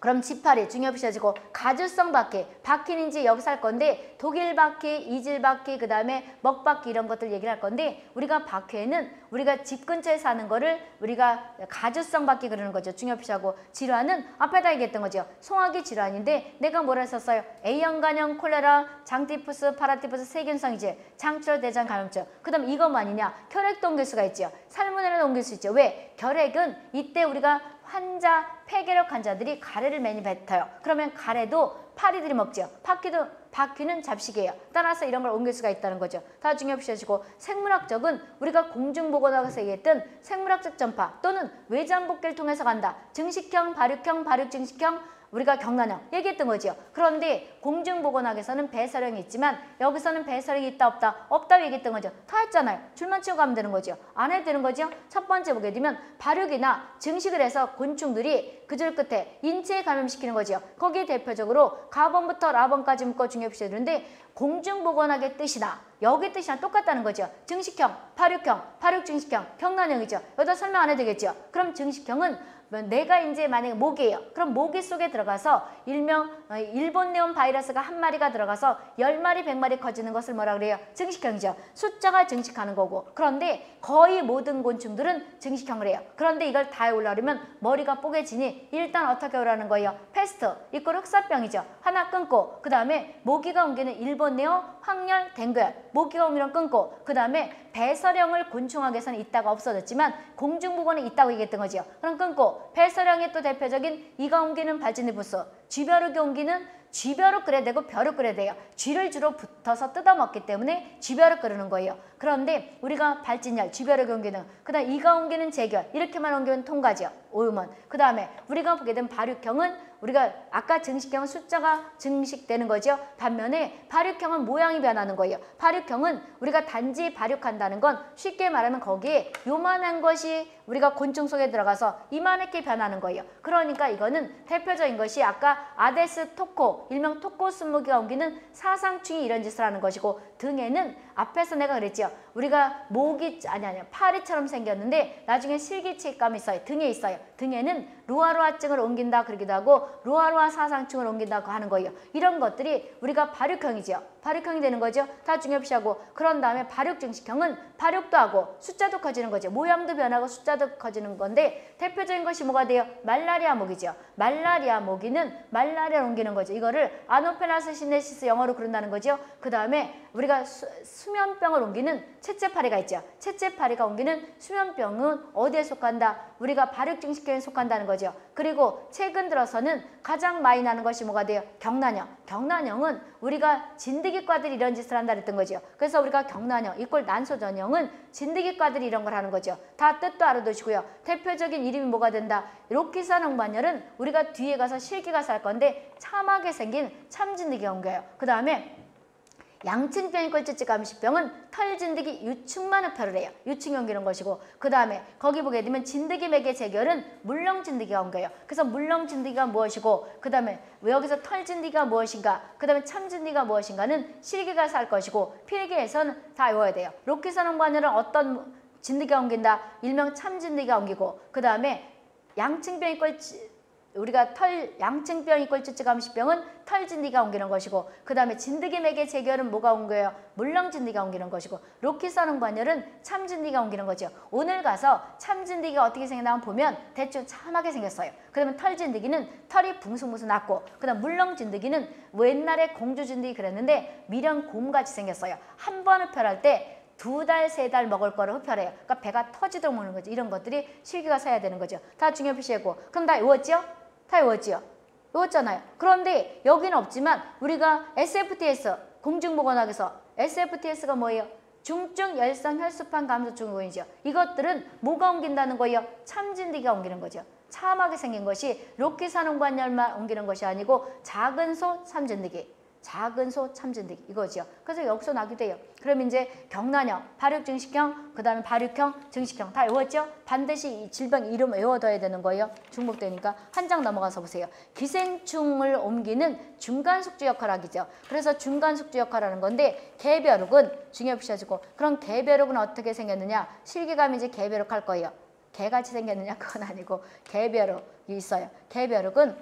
그럼 지파리 중요시해지고 가주성 바퀴 바퀴는지 여기서 할 건데 독일 바퀴, 이질 바퀴, 그 다음에 먹 바퀴 이런 것들 얘기를 할 건데 우리가 바퀴에는 우리가 집 근처에 사는 거를 우리가 가주성 바퀴 그러는 거죠. 중요시하고 질환은 앞에다 얘기했던 거죠. 소화기 질환인데 내가 뭐라 했었어요? A형 간염, 콜레라, 장티푸스, 파라티푸스, 세균성 이제 장출혈 대장 감염증. 그 다음 이것만이냐? 혈액도 옮길 수가 있죠. 살모넬라도 옮길 수 있죠. 왜? 결핵은 이때 우리가 환자, 폐결핵 환자들이 가래를 많이 뱉어요. 그러면 가래도 파리들이 먹죠. 바퀴도 바퀴는 잡식이에요. 따라서 이런 걸 옮길 수가 있다는 거죠. 다 중요시하시고 생물학적은 우리가 공중보건학에서 얘기했던 생물학적 전파 또는 외장복기를 통해서 간다. 증식형, 발육형, 발육증식형, 우리가 경란형 얘기했던 거죠. 그런데 공중보건학에서는 배설형이 있지만 여기서는 배설형이 있다 없다 없다 얘기했던 거죠. 다 했잖아요. 줄만 치고 가면 되는 거죠. 안 해도 되는 거죠. 첫 번째 보게 되면 발육이나 증식을 해서 곤충들이 그줄 끝에 인체에 감염시키는 거죠. 거기에 대표적으로 가번부터 라번까지 묶어 중요시해야 되는데 공중보건학의 뜻이나 여기 뜻이랑 똑같다는 거죠. 증식형, 발육형, 발육증식형, 경란형이죠. 여기다 설명 안 해도 되겠죠. 그럼 증식형은 내가 이제 만약에 모기예요. 그럼 모기 속에 들어가서 일명 어, 일본 뇌염 바이러스가 한 마리가 들어가서 열 마리 백 마리 커지는 것을 뭐라 그래요? 증식형이죠. 숫자가 증식하는 거고. 그런데 거의 모든 곤충들은 증식형을 해요. 그런데 이걸 다 올라오려면 머리가 뽀개지니 일단 어떻게 오라는 거예요? 페스트, equal 흑사병이죠. 하나 끊고 그 다음에 모기가 옮기는 일본 뇌염 황열, 뎅기열 모기가 옮기는 끊고 그 다음에 배설형을 곤충학에서는 있다가 없어졌지만 공중보건에 있다고 얘기했던 거죠. 그럼 끊고 배설형의 또 대표적인 이가 옮기는 발진티푸스, 쥐벼룩이 옮기는 쥐벼룩 끓여야 되고 벼룩 끓여야 돼요. 쥐를 주로 붙어서 뜯어먹기 때문에 쥐벼룩 끓이는 거예요. 그런데 우리가 발진열, 쥐벼룩 옮기는, 그 다음 이가 옮기는 재결, 이렇게만 옮기면 통과죠. 오염은. 그 다음에 우리가 보게 된 발육형은 우리가 아까 증식형은 숫자가 증식되는 거죠. 반면에 발육형은 모양이 변하는 거예요. 발육형은 우리가 단지 발육한다는 건 쉽게 말하면 거기에 요만한 것이 우리가 곤충 속에 들어가서 이만하게 변하는 거예요. 그러니까 이거는 대표적인 것이 아까 아데스 토코, 일명 토코스무기가 옮기는 사상충이 이런 짓을 하는 것이고 등에는 앞에서 내가 그랬 죠. 우리가 목이 아니 아니 파리처럼 생겼는데 나중에 실기치감이 있어요. 등에 있어요. 등에는 루아루아증을 옮긴다 그러기도 하고 루아루아 사상충을 옮긴다고 하는 거예요. 이런 것들이 우리가 발육형이죠. 발육형이 되는 거죠. 다 중요시하고 그런 다음에 발육증식형은 발육도 하고 숫자도 커지는 거죠. 모양도 변하고 숫자도 커지는 건데 대표적인 것이 뭐가 돼요? 말라리아 모기죠. 말라리아 모기는 말라리아를 옮기는 거죠. 이거를 아노페라스 시네시스 영어로 그런다는 거죠. 그 다음에 우리가 수, 수면병을 옮기는 채채파리가 있죠. 채채파리가 옮기는 수면병은 어디에 속한다? 우리가 발육증식 형에 속한다는 거죠. 그리고 최근 들어서는 가장 많이 나는 것이 뭐가 돼요? 경란형. 경란형은 우리가 진드기과들이 이런 짓을 한다 그랬던 거죠. 그래서 우리가 경란형, 이꼴 난소전형은 진드기과들이 이런 걸 하는 거죠. 다 뜻도 알아두시고요. 대표적인 이름이 뭐가 된다? 로키산 홍반열은 우리가 뒤에 가서 실기가 살 건데 참하게 생긴 참진드기가 옮겨요. 그 다음에 양층병이 꼴찌찌 감시병은 털진드기 유충만 흡혈을 해요. 유충이 옮기는 것이고 그 다음에 거기 보게 되면 진드기 맥의 재결은 물렁진드기가 옮겨요. 그래서 물렁진드기가 무엇이고 그 다음에 여기서 털진드기가 무엇인가 그 다음에 참진드기가 무엇인가는 실기가 살 것이고 필기에서는 다 외워야 돼요. 로키산홍반열은 어떤 진드기가 옮긴다? 일명 참진드기가 옮기고 그 다음에 양층병이 꼴찌 우리가 털 양층병 이꼴 쯔쯔감시병은 털 진드기가 옮기는 것이고 그 다음에 진드기 맥의 재결은 뭐가 옮겨요? 물렁 진드기가 옮기는 것이고 로키사능 관열은 참 진드기가 옮기는 거죠. 오늘 가서 참 진드기가 어떻게 생겼나 보면 대충 참하게 생겼어요. 그러면 털 진드기는 털이 붕숭붕숭 났고 그 다음 물렁 진드기는 뭐 옛날에 공주 진드기 그랬는데 미련 곰같이 생겼어요. 한 번 흡혈할 때 두 달, 세 달 먹을 거를 흡혈해요. 그러니까 배가 터지도록 먹는 거죠. 이런 것들이 실기가 서야 되는 거죠. 다 중요 표시했고. 그럼 다 외웠죠? 다 외웠지요? 외웠잖아요. 그런데 여기는 없지만 우리가 SFTS 공중보건학에서 SFTS가 뭐예요? 중증 열성 혈수판 감소 증후군이죠. 이것들은 뭐가 옮긴다는 거예요? 참진드기가 옮기는 거죠. 참하게 생긴 것이 로키산홍관열만 옮기는 것이 아니고 작은 소 참진드기. 작은 소 참진드기 이거죠. 그래서 여기서 나게 돼요. 그럼 이제 경란형, 발육 증식형, 그 다음에 발육형, 증식형 다 외웠죠? 반드시 이 질병 이름 외워둬야 되는 거예요. 중복되니까 한 장 넘어가서 보세요. 기생충을 옮기는 중간 숙주 역할을 하기죠. 그래서 중간 숙주 역할을 하는 건데 개벼룩은 중요 표시해주고 그럼 개벼룩은 어떻게 생겼느냐? 실기감이 이제 개벼룩 할 거예요. 개같이 생겼느냐? 그건 아니고 개벼룩이 있어요. 개벼룩은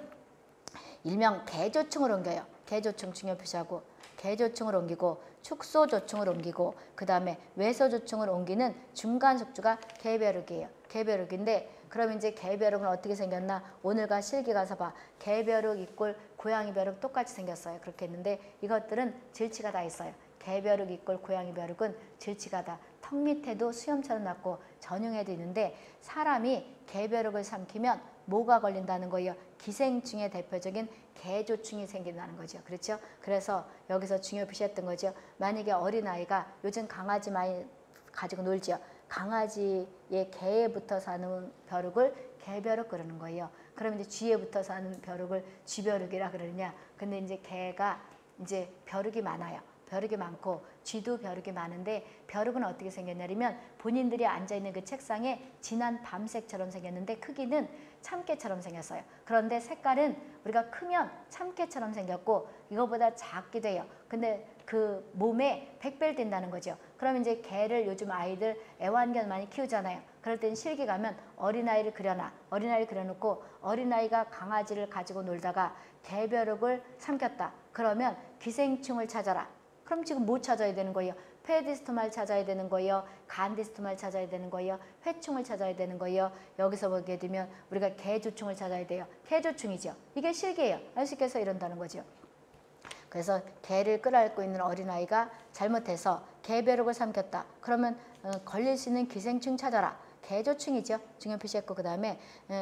일명 개조충을 옮겨요. 개조충 중요 표시하고 개조충을 옮기고 축소조충을 옮기고 그 다음에 외소조충을 옮기는 중간 숙주가 개벼룩이에요. 개벼룩인데 그럼 이제 개벼룩은 어떻게 생겼나 오늘과 실기 가서 봐. 개벼룩 이꼴 고양이 벼룩 똑같이 생겼어요. 그렇게 했는데 이것들은 질치가 다 있어요. 개벼룩 이꼴 고양이 벼룩은 질치가 다 턱 밑에도 수염처럼 났고 전용에도 있는데 사람이 개벼룩을 삼키면 뭐가 걸린다는 거예요? 기생충의 대표적인 개조충이 생긴다는 거죠. 그렇죠? 그래서 여기서 중요 표시했던 거죠. 만약에 어린아이가 요즘 강아지 많이 가지고 놀죠. 강아지의 개에 붙어 사는 벼룩을 개벼룩 그러는 거예요. 그럼 이제 쥐에 붙어 사는 벼룩을 쥐벼룩이라 그러느냐. 근데 이제 개가 이제 벼룩이 많아요. 벼룩이 많고 쥐도 벼룩이 많은데 벼룩은 어떻게 생겼냐면 본인들이 앉아있는 그 책상에 진한 밤색처럼 생겼는데 크기는 참깨처럼 생겼어요. 그런데 색깔은 우리가 크면 참깨처럼 생겼고 이거보다 작기도 해요. 근데 그 몸에 백배를 띈다는 거죠. 그럼 이제 개를 요즘 아이들 애완견 많이 키우잖아요. 그럴 땐 실기 가면 어린아이를 그려놔. 어린아이를 그려놓고 어린아이가 강아지를 가지고 놀다가 개벼룩을 삼켰다. 그러면 기생충을 찾아라. 그럼 지금 뭐 찾아야 되는 거예요? 페디스토마를 찾아야 되는 거예요. 간디스토마를 찾아야 되는 거예요. 회충을 찾아야 되는 거예요. 여기서 보게 되면 우리가 개조충을 찾아야 돼요. 개조충이죠. 이게 실개예요. 쉽게서 이런다는 거죠. 그래서 개를 끌어안고 있는 어린아이가 잘못해서 개벼룩을 삼켰다. 그러면 어, 걸릴 수 있는 기생충 찾아라. 개조충이죠. 중요 표시했고 그 다음에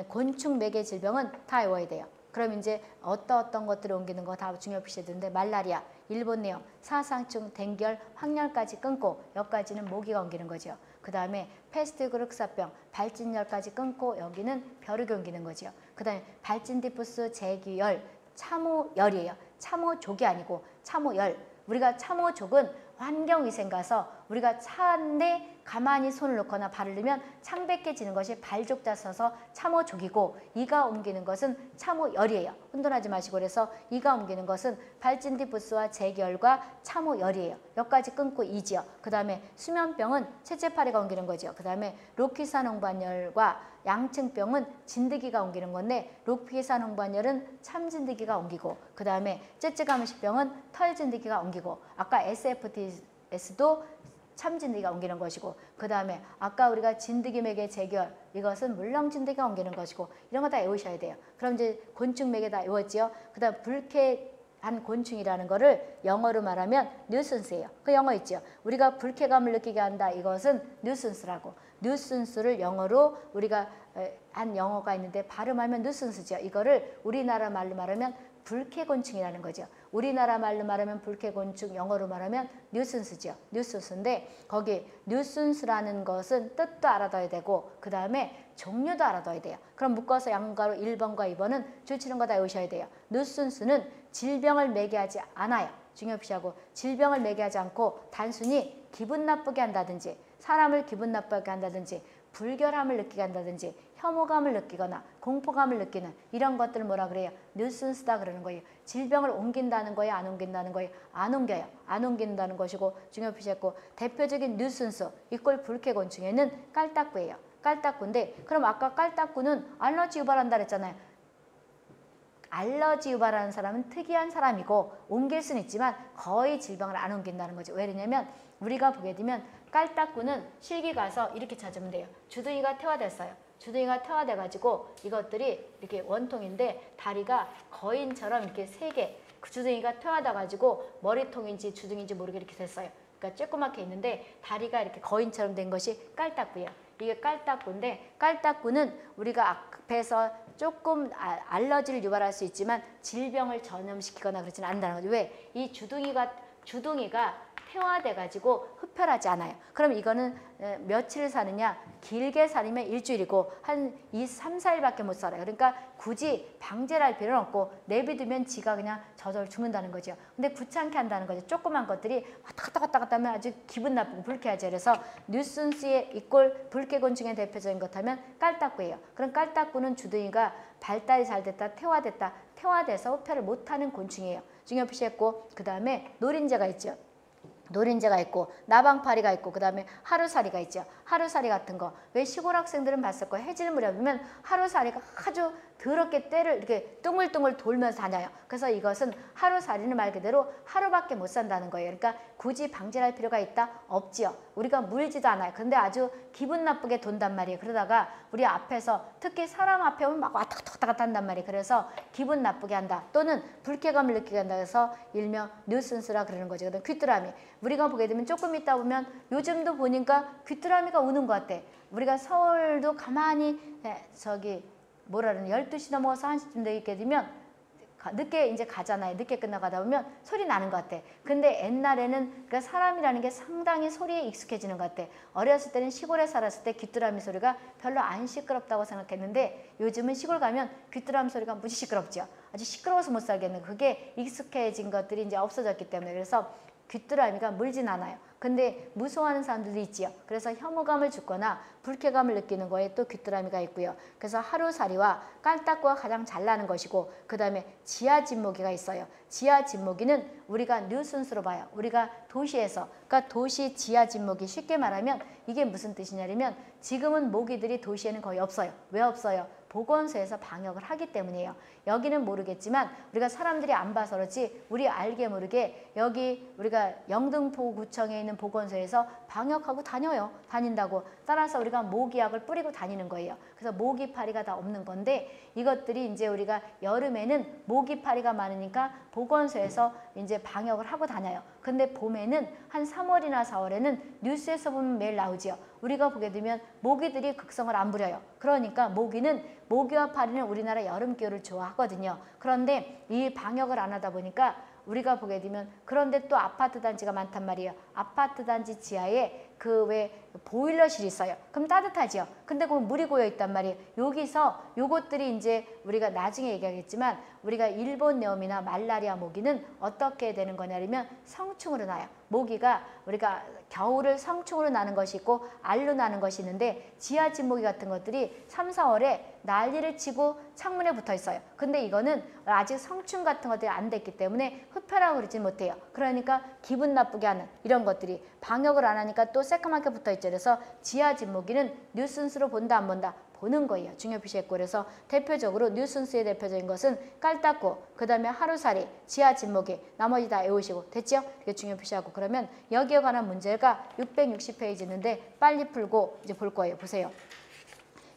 곤충 매개 질병은 다 외워야 돼요. 그럼 이제 어떤 어떤 것들을 옮기는 거 다 중요 표시했는데 말라리아, 일본 뇌염, 사상충, 뎅기열, 황열까지 끊고 여기까지는 모기가 옮기는 거죠. 그 다음에 페스트 흑사병, 발진열까지 끊고 여기는 벼룩이 옮기는 거죠. 그 다음에 발진티푸스, 재귀열, 참호열이에요. 참호족이 아니고 참호열. 우리가 참호족은 환경위생 가서 우리가 차 안에 가만히 손을 놓거나 발을 넣으면 창백해지는 것이 발족자 서서 참호족이고 이가 옮기는 것은 참호열이에요. 혼돈하지 마시고 그래서 이가 옮기는 것은 발진티푸스와 재귀열과 참호열이에요. 여기까지 끊고 이지요. 그 다음에 수면병은 채채파리가 옮기는 거죠. 그 다음에 로키산 홍반열과 양층병은 진드기가 옮기는 건데 로키산 홍반열은 참진드기가 옮기고 그 다음에 쯔쯔가무시병은 털진드기가 옮기고 아까 SFTS도 참진드기가 옮기는 것이고 그 다음에 아까 우리가 진드기맥의 재결 이것은 물렁진드기가 옮기는 것이고 이런 거 다 외우셔야 돼요. 그럼 이제 곤충맥에 다 외웠지요. 그 다음 불쾌 한 곤충이라는 거를 영어로 말하면 뉴슨스예요. 그 영어 있죠. 우리가 불쾌감을 느끼게 한다. 이것은 뉴슨스라고. nuisance를 영어로 우리가 한 영어가 있는데 발음하면 nuisance죠. 이거를 우리나라 말로 말하면 불쾌곤충이라는 거죠. 우리나라 말로 말하면 불쾌곤충, 영어로 말하면 nuisance죠. nuisance인데 거기 nuisance라는 것은 뜻도 알아둬야 되고 그 다음에 종류도 알아둬야 돼요. 그럼 묶어서 양괄호 1번과 2번은 줄치는 거 다 외우셔야 돼요. nuisance는 질병을 매개하지 않아요. 중요 표시하고 질병을 매개하지 않고 단순히 기분 나쁘게 한다든지 사람을 기분 나쁘게 한다든지 불결함을 느끼게 한다든지 혐오감을 느끼거나 공포감을 느끼는 이런 것들을 뭐라 그래요? 뉴슨스다 그러는 거예요. 질병을 옮긴다는 거예요? 안 옮긴다는 거예요? 안 옮겨요. 안 옮긴다는 것이고 중요 표시했고 대표적인 뉴슨스 이꼴 불쾌곤충에는 깔딱구예요. 깔딱구인데 그럼 아까 깔딱구는 알러지 유발한다 그랬잖아요. 알러지 유발하는 사람은 특이한 사람이고 옮길 수는 있지만 거의 질병을 안 옮긴다는 거죠. 왜냐면 우리가 보게 되면 깔딱구는 실기 가서 이렇게 찾으면 돼요. 주둥이가 태화됐어요. 주둥이가 태화돼 가지고 이것들이 이렇게 원통인데 다리가 거인처럼 이렇게 세 개, 그 주둥이가 태화돼 가지고 머리통인지 주둥인지 모르게 이렇게 됐어요. 그러니까 조그맣게 있는데 다리가 이렇게 거인처럼 된 것이 깔딱구예요. 이게 깔딱구인데 깔딱구는 우리가 앞에서 조금 아, 알러지를 유발할 수 있지만 질병을 전염시키거나 그러지는 않는다는 거죠. 왜? 이 주둥이가 주둥이가 태화돼 가지고 흡혈하지 않아요. 그럼 이거는 며칠 사느냐? 길게 살면 일주일이고 한 2, 3, 4일밖에 못 살아요. 그러니까 굳이 방제를 할 필요는 없고 내비두면 지가 그냥 저절로 죽는다는 거죠. 근데 귀찮게 한다는 거죠. 조그만 것들이 왔다 갔다 왔다 갔다 하면 아주 기분 나쁘고 불쾌하죠. 그래서 뉴슨스의 이꼴 불쾌곤충의 대표적인 것 하면 깔딱구예요. 그럼 깔딱구는 주둥이가 발달이 잘 됐다, 태화됐다, 태화돼서 흡혈을 못하는 곤충이에요. 중요 표시했고 그 다음에 노린재가 있죠. 노린재가 있고 나방파리가 있고 그 다음에 하루살이가 있죠. 하루살이 같은 거. 왜 시골 학생들은 봤을 거예요. 해질 무렵이면 하루살이가 아주 더럽게 때를 이렇게 뚱글뚱글 돌면서 다녀요. 그래서 이것은 하루살이는 말 그대로 하루밖에 못 산다는 거예요. 그러니까 굳이 방지할 필요가 있다? 없지요. 우리가 물지도 않아요. 근데 아주 기분 나쁘게 돈단 말이에요. 그러다가 우리 앞에서 특히 사람 앞에 오면 막 왔다 갔다 갔다 한단 말이에요. 그래서 기분 나쁘게 한다. 또는 불쾌감을 느끼게 한다 해서 일명 뉴슨스라 그러는 거죠. 그다음 귀뚜라미. 우리가 보게 되면 조금 있다 보면 요즘도 보니까 귀뚜라미가 우는 것 같아. 우리가 서울도 가만히 네, 저기 뭐라 그러는 12시 넘어서 1시쯤 되게 되면 늦게 이제 가잖아요. 늦게 끝나가다 보면 소리 나는 것 같아. 근데 옛날에는 그러니까 사람이라는 게 상당히 소리에 익숙해지는 것 같아. 어렸을 때는 시골에 살았을 때 귀뚜라미 소리가 별로 안 시끄럽다고 생각했는데 요즘은 시골 가면 귀뚜라미 소리가 무지 시끄럽죠. 아주 시끄러워서 못 살겠는 그게 익숙해진 것들이 이제 없어졌기 때문에 그래서 귀뚜라미가 물진 않아요. 근데 무서워하는 사람들도 있지요. 그래서 혐오감을 주거나 불쾌감을 느끼는 거에 또 귀뚜라미가 있고요. 그래서 하루살이와 깔딱구가 가장 잘 나는 것이고 그 다음에 지하 진모기가 있어요. 지하 진모기는 우리가 뉴순스로 봐요. 우리가 도시에서 그러니까 도시 지하진모기 쉽게 말하면 이게 무슨 뜻이냐면 지금은 모기들이 도시에는 거의 없어요. 왜 없어요? 보건소에서 방역을 하기 때문이에요. 여기는 모르겠지만 우리가 사람들이 안 봐서 그렇지 우리 알게 모르게 여기 우리가 영등포구청에 있는 보건소에서 방역하고 다녀요. 다닌다고. 따라서 우리가 모기약을 뿌리고 다니는 거예요. 그래서 모기파리가 다 없는 건데 이것들이 이제 우리가 여름에는 모기파리가 많으니까 보건소에서 이제 방역을 하고 다녀요. 근데 봄에는 한 3월이나 4월에는 뉴스에서 보면 매일 나오지요. 우리가 보게 되면 모기들이 극성을 안 부려요. 그러니까 모기는 모기와 파리는 우리나라 여름 기후를 좋아하거든요. 그런데 이 방역을 안 하다 보니까 우리가 보게 되면 그런데 또 아파트 단지가 많단 말이에요. 아파트 단지 지하에 그 왜 보일러실이 있어요. 그럼 따뜻하지요. 근데 그 물이 고여 있단 말이에요. 여기서 요것들이 이제 우리가 나중에 얘기하겠지만 우리가 일본 염이나 말라리아 모기는 어떻게 되는 거냐면 성충으로 나요. 모기가 우리가 겨울을 성충으로 나는 것이 있고 알로 나는 것이 있는데 지하진모기 같은 것들이 3, 4월에 난리를 치고 창문에 붙어 있어요. 근데 이거는 아직 성충 같은 것들이 안 됐기 때문에 흡혈하고 그러지 못해요. 그러니까 기분 나쁘게 하는 이런 것들이 방역을 안 하니까 또 새까맣게 붙어 있죠. 그래서 지하진모기는 뉴슨스로 본다 안 본다 보는 거예요. 중요 표시했고 그래서 대표적으로 뉴슨스의 대표적인 것은 깔딱고 그 다음에 하루살이, 지하 진목이 나머지 다 외우시고 됐죠? 이게 중요 표시하고 그러면 여기에 관한 문제가 660페이지 있는데 빨리 풀고 이제 볼 거예요. 보세요.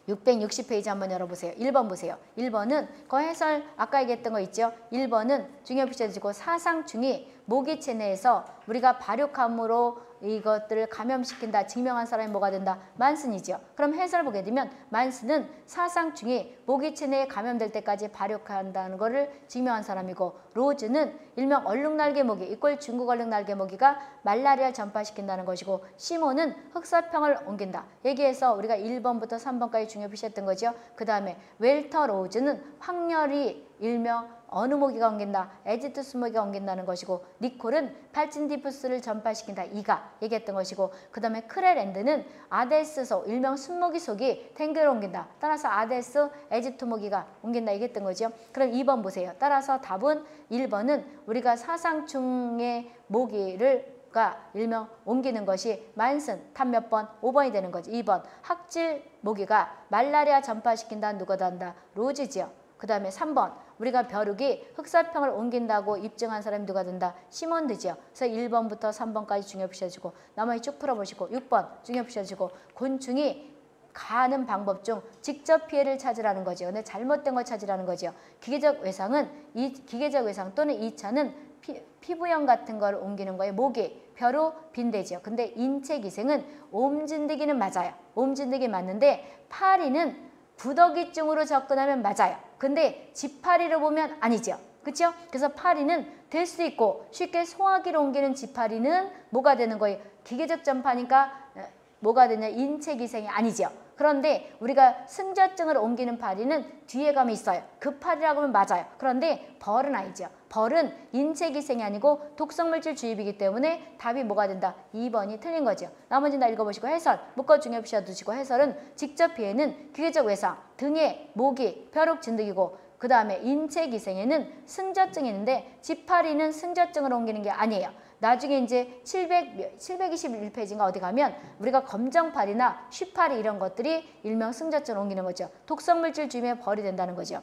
660페이지 한번 열어보세요. 1번 보세요. 1번은 그 해설 아까 얘기했던 거 있죠? 1번은 중요 표시해주고 사상 중이 모기체 내에서 우리가 발육함으로 이것들을 감염시킨다, 증명한 사람이 뭐가 된다? 만슨이죠. 그럼 해설 보게 되면 만슨은 사상충이 모기 체 내에 감염될 때까지 발육한다는 것을 증명한 사람이고 로즈는 일명 얼룩날개 모기, 이꼴 중국 얼룩날개 모기가 말라리아를 전파시킨다는 것이고 시모는 흑사평을 옮긴다. 얘기해서 우리가 1번부터 3번까지 중요 표시했던 거죠. 그 다음에 웰터 로즈는 확렬이 일명 어느 모기가 옮긴다? 에지투스 모기가 옮긴다는 것이고 니콜은 팔진디푸스를 전파시킨다. 이가 얘기했던 것이고 그 다음에 크레랜드는 아데스소 일명 순모기 속이 탱글을 옮긴다. 따라서 아데스 에지투 모기가 옮긴다 얘기했던 거죠. 그럼 2번 보세요. 따라서 답은 1번은 우리가 사상충의 모기를 가 일명 옮기는 것이 만슨 답 몇 번? 5번이 되는 거죠. 2번 학질 모기가 말라리아 전파시킨다 누가 된다? 로스지요. 그 다음에 3번 우리가 벼룩이 흑사병을 옮긴다고 입증한 사람이 누가 된다? 시몬드죠. 그래서 1번부터 3번까지 중요 표시해주고 나머지 쭉 풀어보시고 6번 중요 표시해주고 곤충이 가는 방법 중 직접 피해를 찾으라는 거죠. 근데 잘못된 걸 찾으라는 거죠. 기계적 외상은 이 기계적 외상 또는 2차는 피, 피부염 같은 걸 옮기는 거예요. 모기, 벼로, 빈대죠. 근데 인체 기생은 옴진드기는 맞아요. 옴진드기 맞는데 파리는 부더기증으로 접근하면 맞아요. 근데 지파리로 보면 아니죠. 그렇죠? 그래서 파리는 될 수 있고 쉽게 소화기로 옮기는 지파리는 뭐가 되는 거예요? 기계적 전파니까 어, 뭐가 되냐? 인체 기생이 아니죠. 그런데 우리가 승자증을 옮기는 파리는 뒤에 가면 있어요. 그 파리라고 하면 맞아요. 그런데 벌은 아니죠. 벌은 인체 기생이 아니고 독성물질 주입이기 때문에 답이 뭐가 된다? 2번이 틀린 거죠. 나머지는 다 읽어보시고 해설, 묶어 중엽시어 두시고 해설은 직접 피해는 기계적 외상, 등에 모기, 벼룩 진드기고 그 다음에 인체 기생에는 승자증이 있는데 지파리는 승자증을 옮기는 게 아니에요. 나중에 이제 700, 721페이지인가 어디 가면 우리가 검정팔이나 쉬파리 이런 것들이 일명 승자증을 옮기는 거죠. 독성물질 주임에 벌이 된다는 거죠.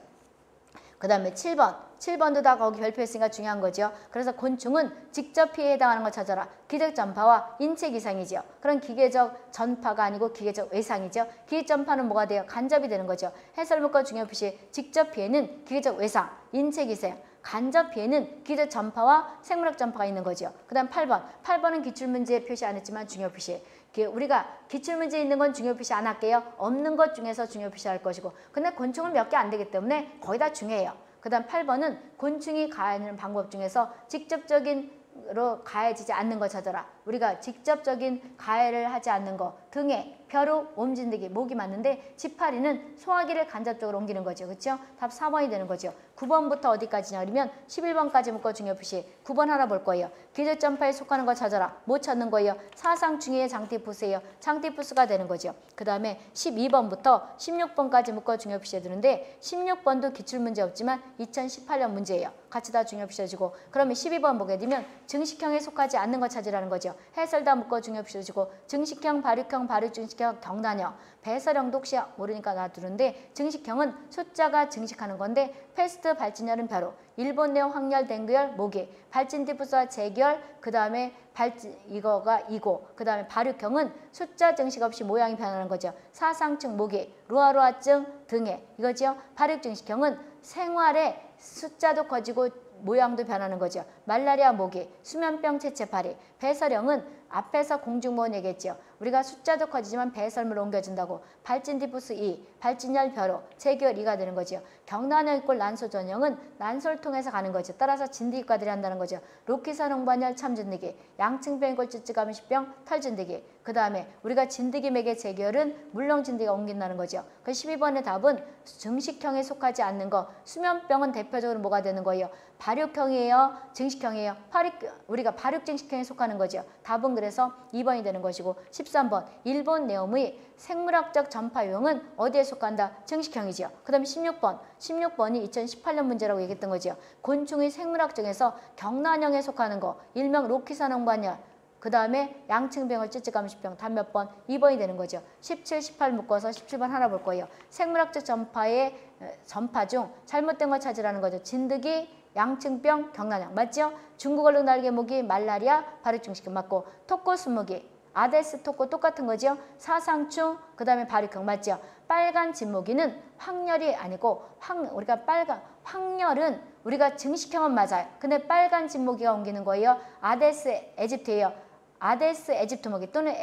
그 다음에 7번. 7번도 다 거기 별표했으니까 중요한 거죠. 그래서 곤충은 직접 피해에 해당하는 걸 찾아라. 기계적 전파와 인체 기상이죠. 그런 기계적 전파가 아니고 기계적 외상이죠. 기계 전파는 뭐가 돼요? 간접이 되는 거죠. 해설 문과 중요 표시 직접 피해는 기계적 외상, 인체 기생, 간접 피해는 기계 전파와 생물학 전파가 있는 거죠. 그 다음 8번. 8번은 기출문제 표시 안 했지만 중요 표시. 우리가 기출문제 있는 건 중요 표시 안 할게요. 없는 것 중에서 중요 표시할 것이고. 근데 곤충은 몇 개 안 되기 때문에 거의 다 중요해요. 그 다음 8번은 곤충이 가하는 방법 중에서 직접적인 로 가해지지 않는 거 찾아라. 우리가 직접적인 가해를 하지 않는 거 등에 벼룩, 옴진드기, 목이 맞는데 지파리는 소화기를 간접적으로 옮기는 거죠. 그렇죠? 답 4번이 되는 거죠. 9번부터 어디까지냐 그러면 11번까지 묶어 중요 표시 9번 하나 볼 거예요. 기절 점파에 속하는 거 찾아라. 못 찾는 거예요. 사상 중에 장티푸스예요. 장티푸스가 되는 거죠. 그 다음에 12번부터 16번까지 묶어 중요 표시해 두는데 16번도 기출문제 없지만 2018년 문제예요. 같이 다 중요 표시해주고 그러면 12번 보게 되면 증식형에 속하지 않는 거 찾으라는 거죠. 해설 다 묶어 중요 표시해주고 증식형, 발육형, 발육 증식형, 경단형, 배설형도 혹시 모르니까 놔두는데 증식형은 숫자가 증식하는 건데 패스트 발진열은 벼로 일본 내용 확열 댕그열 모기 발진 디프스와 재결 그 다음에 발진 이거가 이고 그 다음에 발육형은 숫자 증식 없이 모양이 변하는 거죠. 사상층 모기 루아루아증 등에 이거죠 발육 증식형은 생활에 숫자도 커지고 모양도 변하는 거죠. 말라리아 모기, 수면병 채채파리, 배설형은 앞에서 공중보원 얘기했죠. 우리가 숫자도 커지지만 배설물 옮겨준다고 발진 디프스 2, 발진열 벼로, 체결 2가 되는 거죠. 경란형 꼴 난소 전형은 난소를 통해서 가는 거죠. 따라서 진드기과들이 한다는 거죠. 로키산 홍반열 참진드기, 양층병 꼴 찌찌가미식병 털진드기. 그 다음에 우리가 진드기 맥의 재결은 물렁 진드기가 옮긴다는 거죠. 그 12번의 답은 증식형에 속하지 않는 거. 수면병은 대표적으로 뭐가 되는 거예요? 발육형이에요? 증식형이에요? 발육, 우리가 발육 증식형에 속하는 거죠. 답은 그래서 2번이 되는 것이고 13번 일본 내용의 생물학적 전파 유형은 어디에 속한다? 증식형이죠. 그 다음에 16번 16번이 2018년 문제라고 얘기했던 거죠. 곤충의 생물학적에서 경란형에 속하는 거 일명 로키산홍반열 그 다음에 양층병을 찌찌감시병 답몇 번? 2번이 되는 거죠. 17, 18 묶어서 17번 하나 볼 거예요. 생물학적 전파의 전파 중 잘못된 걸 찾으라는 거죠. 진드기, 양층병, 경란형 맞죠? 중국 얼룩 날개 모기, 말라리아, 발육증식균 맞고 토코 수모기, 아데스 토코 똑같은 거죠? 사상충, 그 다음에 발육형 맞죠? 빨간 진모기는 황열이 아니고 황 우리가 빨간 황열은 우리가 증식형은 맞아요. 근데 빨간 진모기가 옮기는 거예요. 아데스 에집트예요. Aedes aegypti 모기 또는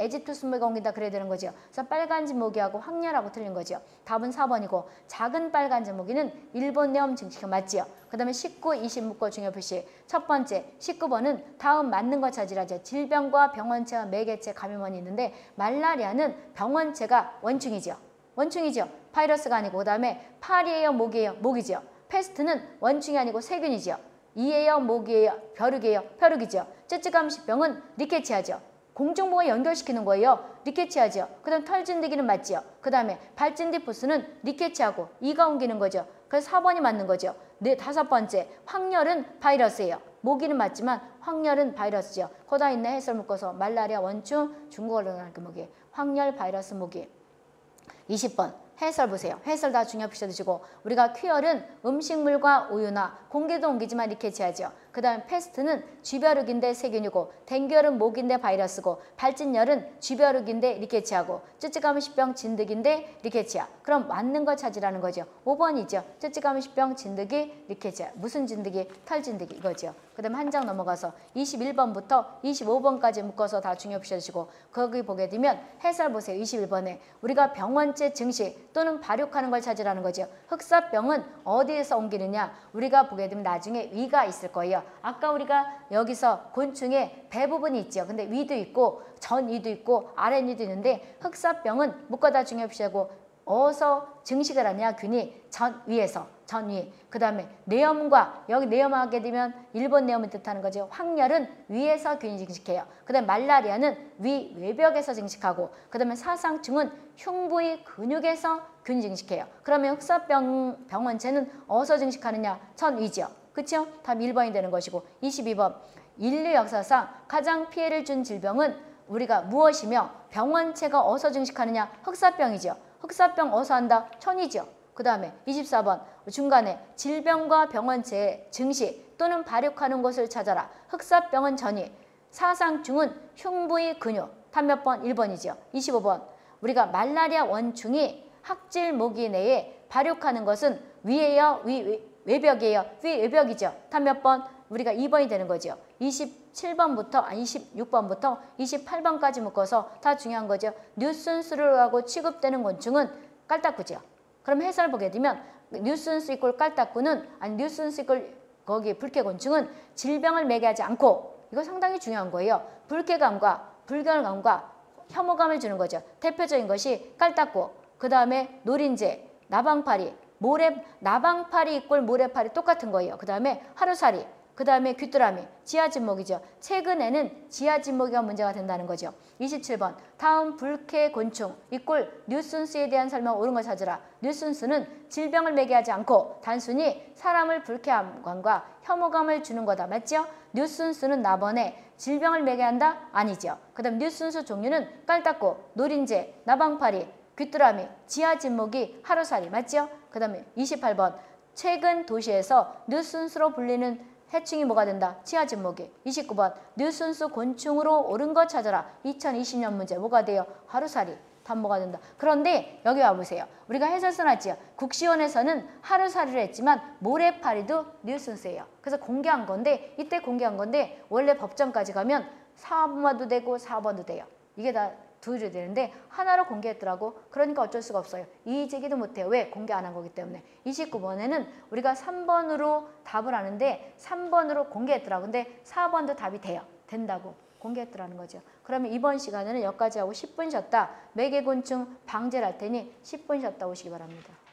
모기가 옮긴다 그래야 되는 거죠. 그래서 빨간집모기하고 황열하고 틀린 거죠. 답은 4번이고 작은 빨간집모기는 일본 뇌염 증식형 맞지요. 그 다음에 19, 20 묶어 중요 표시. 첫 번째 19번은 다음 맞는 거 찾으라죠. 질병과 병원체와 매개체 감염원이 있는데 말라리아는 병원체가 원충이죠. 원충이죠. 바이러스가 아니고 그 다음에 파리예요 모기예요? 모기죠. 페스트는 원충이 아니고 세균이죠. 이에요, 모기예요, 벼룩이에요, 벼룩이죠. 쯔쯔가무시병은 리케치아죠. 공중보건과 연결시키는 거예요. 리케치아죠. 그 다음 털진드기는 맞지요. 그 다음에 발진티푸스는 리케치아고 이가 옮기는 거죠. 그래서 4번이 맞는 거죠. 네, 다섯 번째, 황열은 바이러스예요. 모기는 맞지만 황열은 바이러스죠. 거다 있네 해설 묶어서 말라리아 원충 중국 얼룩날개모기. 황열 바이러스 모기. 20번 해설 보세요. 해설 다 중요 표시 주시고 우리가 큐열은 음식물과 우유나 공기도 옮기지만 리케치아죠. 그 다음 페스트는 쥐벼룩인데 세균이고 뎅기열은 모기인데 바이러스고 발진열은 쥐벼룩인데 리케치아고 쯔쯔가무시병 진드기인데 리케치야. 그럼 맞는 거 찾으라는 거죠. 5번이죠. 쯔쯔가무시병 진드기 리케치야. 무슨 진드기? 털진드기 이거죠. 그 다음 한 장 넘어가서 21번부터 25번까지 묶어서 다 중요 표시 주시고 거기 보게 되면 해설 보세요. 21번에 우리가 병원체 증식 또는 발육하는 걸 찾으라는 거죠. 흑사병은 어디에서 옮기느냐? 우리가 보게 되면 나중에 위가 있을 거예요. 아까 우리가 여기서 곤충의 배 부분이 있죠. 근데 위도 있고 전위도 있고 아랫위도 있는데 흑사병은 묶어다 중요 표시하고 어서 증식을 하냐 균이 전 위에서 전 위. 그 다음에 내염과 여기 내염하게 되면 일본 내염을 뜻하는 거죠. 황열은 위에서 균이 증식해요. 그 다음에 말라리아는 위 외벽에서 증식하고 그 다음에 사상충은 흉부의 근육에서 균이 증식해요. 그러면 흑사병 병원체는 어디서 증식하느냐? 전 위죠. 그렇죠? 답 1번이 되는 것이고 22번 인류 역사상 가장 피해를 준 질병은 우리가 무엇이며 병원체가 어디서 증식하느냐? 흑사병이죠. 흑사병 어디서 한다? 천이죠. 그 다음에 24번 중간에 질병과 병원체의 증식 또는 발육하는 곳을 찾아라. 흑사병은 전이, 사상충은 흉부의 근육. 답 몇 번? 1번이죠. 25번 우리가 말라리아 원충이 학질 모기 내에 발육하는 것은 위에요? 위, 위 외벽이에요? 위 외벽이죠. 답 몇 번? 우리가 2번이 되는 거죠. 27번부터 아 26번부터 28번까지 묶어서 다 중요한 거죠. nuisance로 하고 취급되는 곤충은 깔따구죠. 그럼 해설 보게 되면 nuisance equal 깔따구는 아니 nuisance equal 거기 불쾌곤충은 질병을 매개 하지 않고 이거 상당히 중요한 거예요. 불쾌감과 불결감과 혐오감을 주는 거죠. 대표적인 것이 깔딱구, 그 다음에 노린재, 나방파리, 모래 나방파리 이꼴 모래파리 똑같은 거예요. 그 다음에 하루살이, 그 다음에 귀뚜라미, 지하진목이죠. 최근에는 지하진목이가 문제가 된다는 거죠. 27번 다음 불쾌 곤충 이꼴 뉴슨스에 대한 설명 옳은 걸 찾으라. 뉴슨스는 질병을 매개하지 않고 단순히 사람을 불쾌함과 혐오감을 주는 거다. 맞죠? nuisance는 나번에 질병을 매개한다? 아니죠. 그 다음 nuisance 종류는 깔따구, 노린재, 나방파리, 귀뚜라미, 지하집모기 하루살이 맞죠? 그 다음에 28번 최근 도시에서 nuisance로 불리는 해충이 뭐가 된다? 지하집모기. 29번 nuisance 곤충으로 옳은 것 찾아라. 2020년 문제 뭐가 돼요? 하루살이. 답 뭐가 된다. 그런데 여기 와보세요. 우리가 해설 써놨지요. 국시원에서는 하루살이를 했지만 모래파리도 nuisance예요. 그래서 공개한 건데 이때 공개한 건데 원래 법정까지 가면 4번도 되고 4번도 돼요. 이게 다 두일이 되는데 하나로 공개했더라고. 그러니까 어쩔 수가 없어요. 이의제기도 못해요. 왜? 공개 안 한 거기 때문에. 29번에는 우리가 3번으로 답을 하는데 3번으로 공개했더라고. 근데 4번도 답이 돼요. 된다고. 공개했더라는 거죠. 그러면 이번 시간에는 여기까지 하고 10분 쉬었다. 매개곤충 방제를 할 테니 10분 쉬었다 오시기 바랍니다.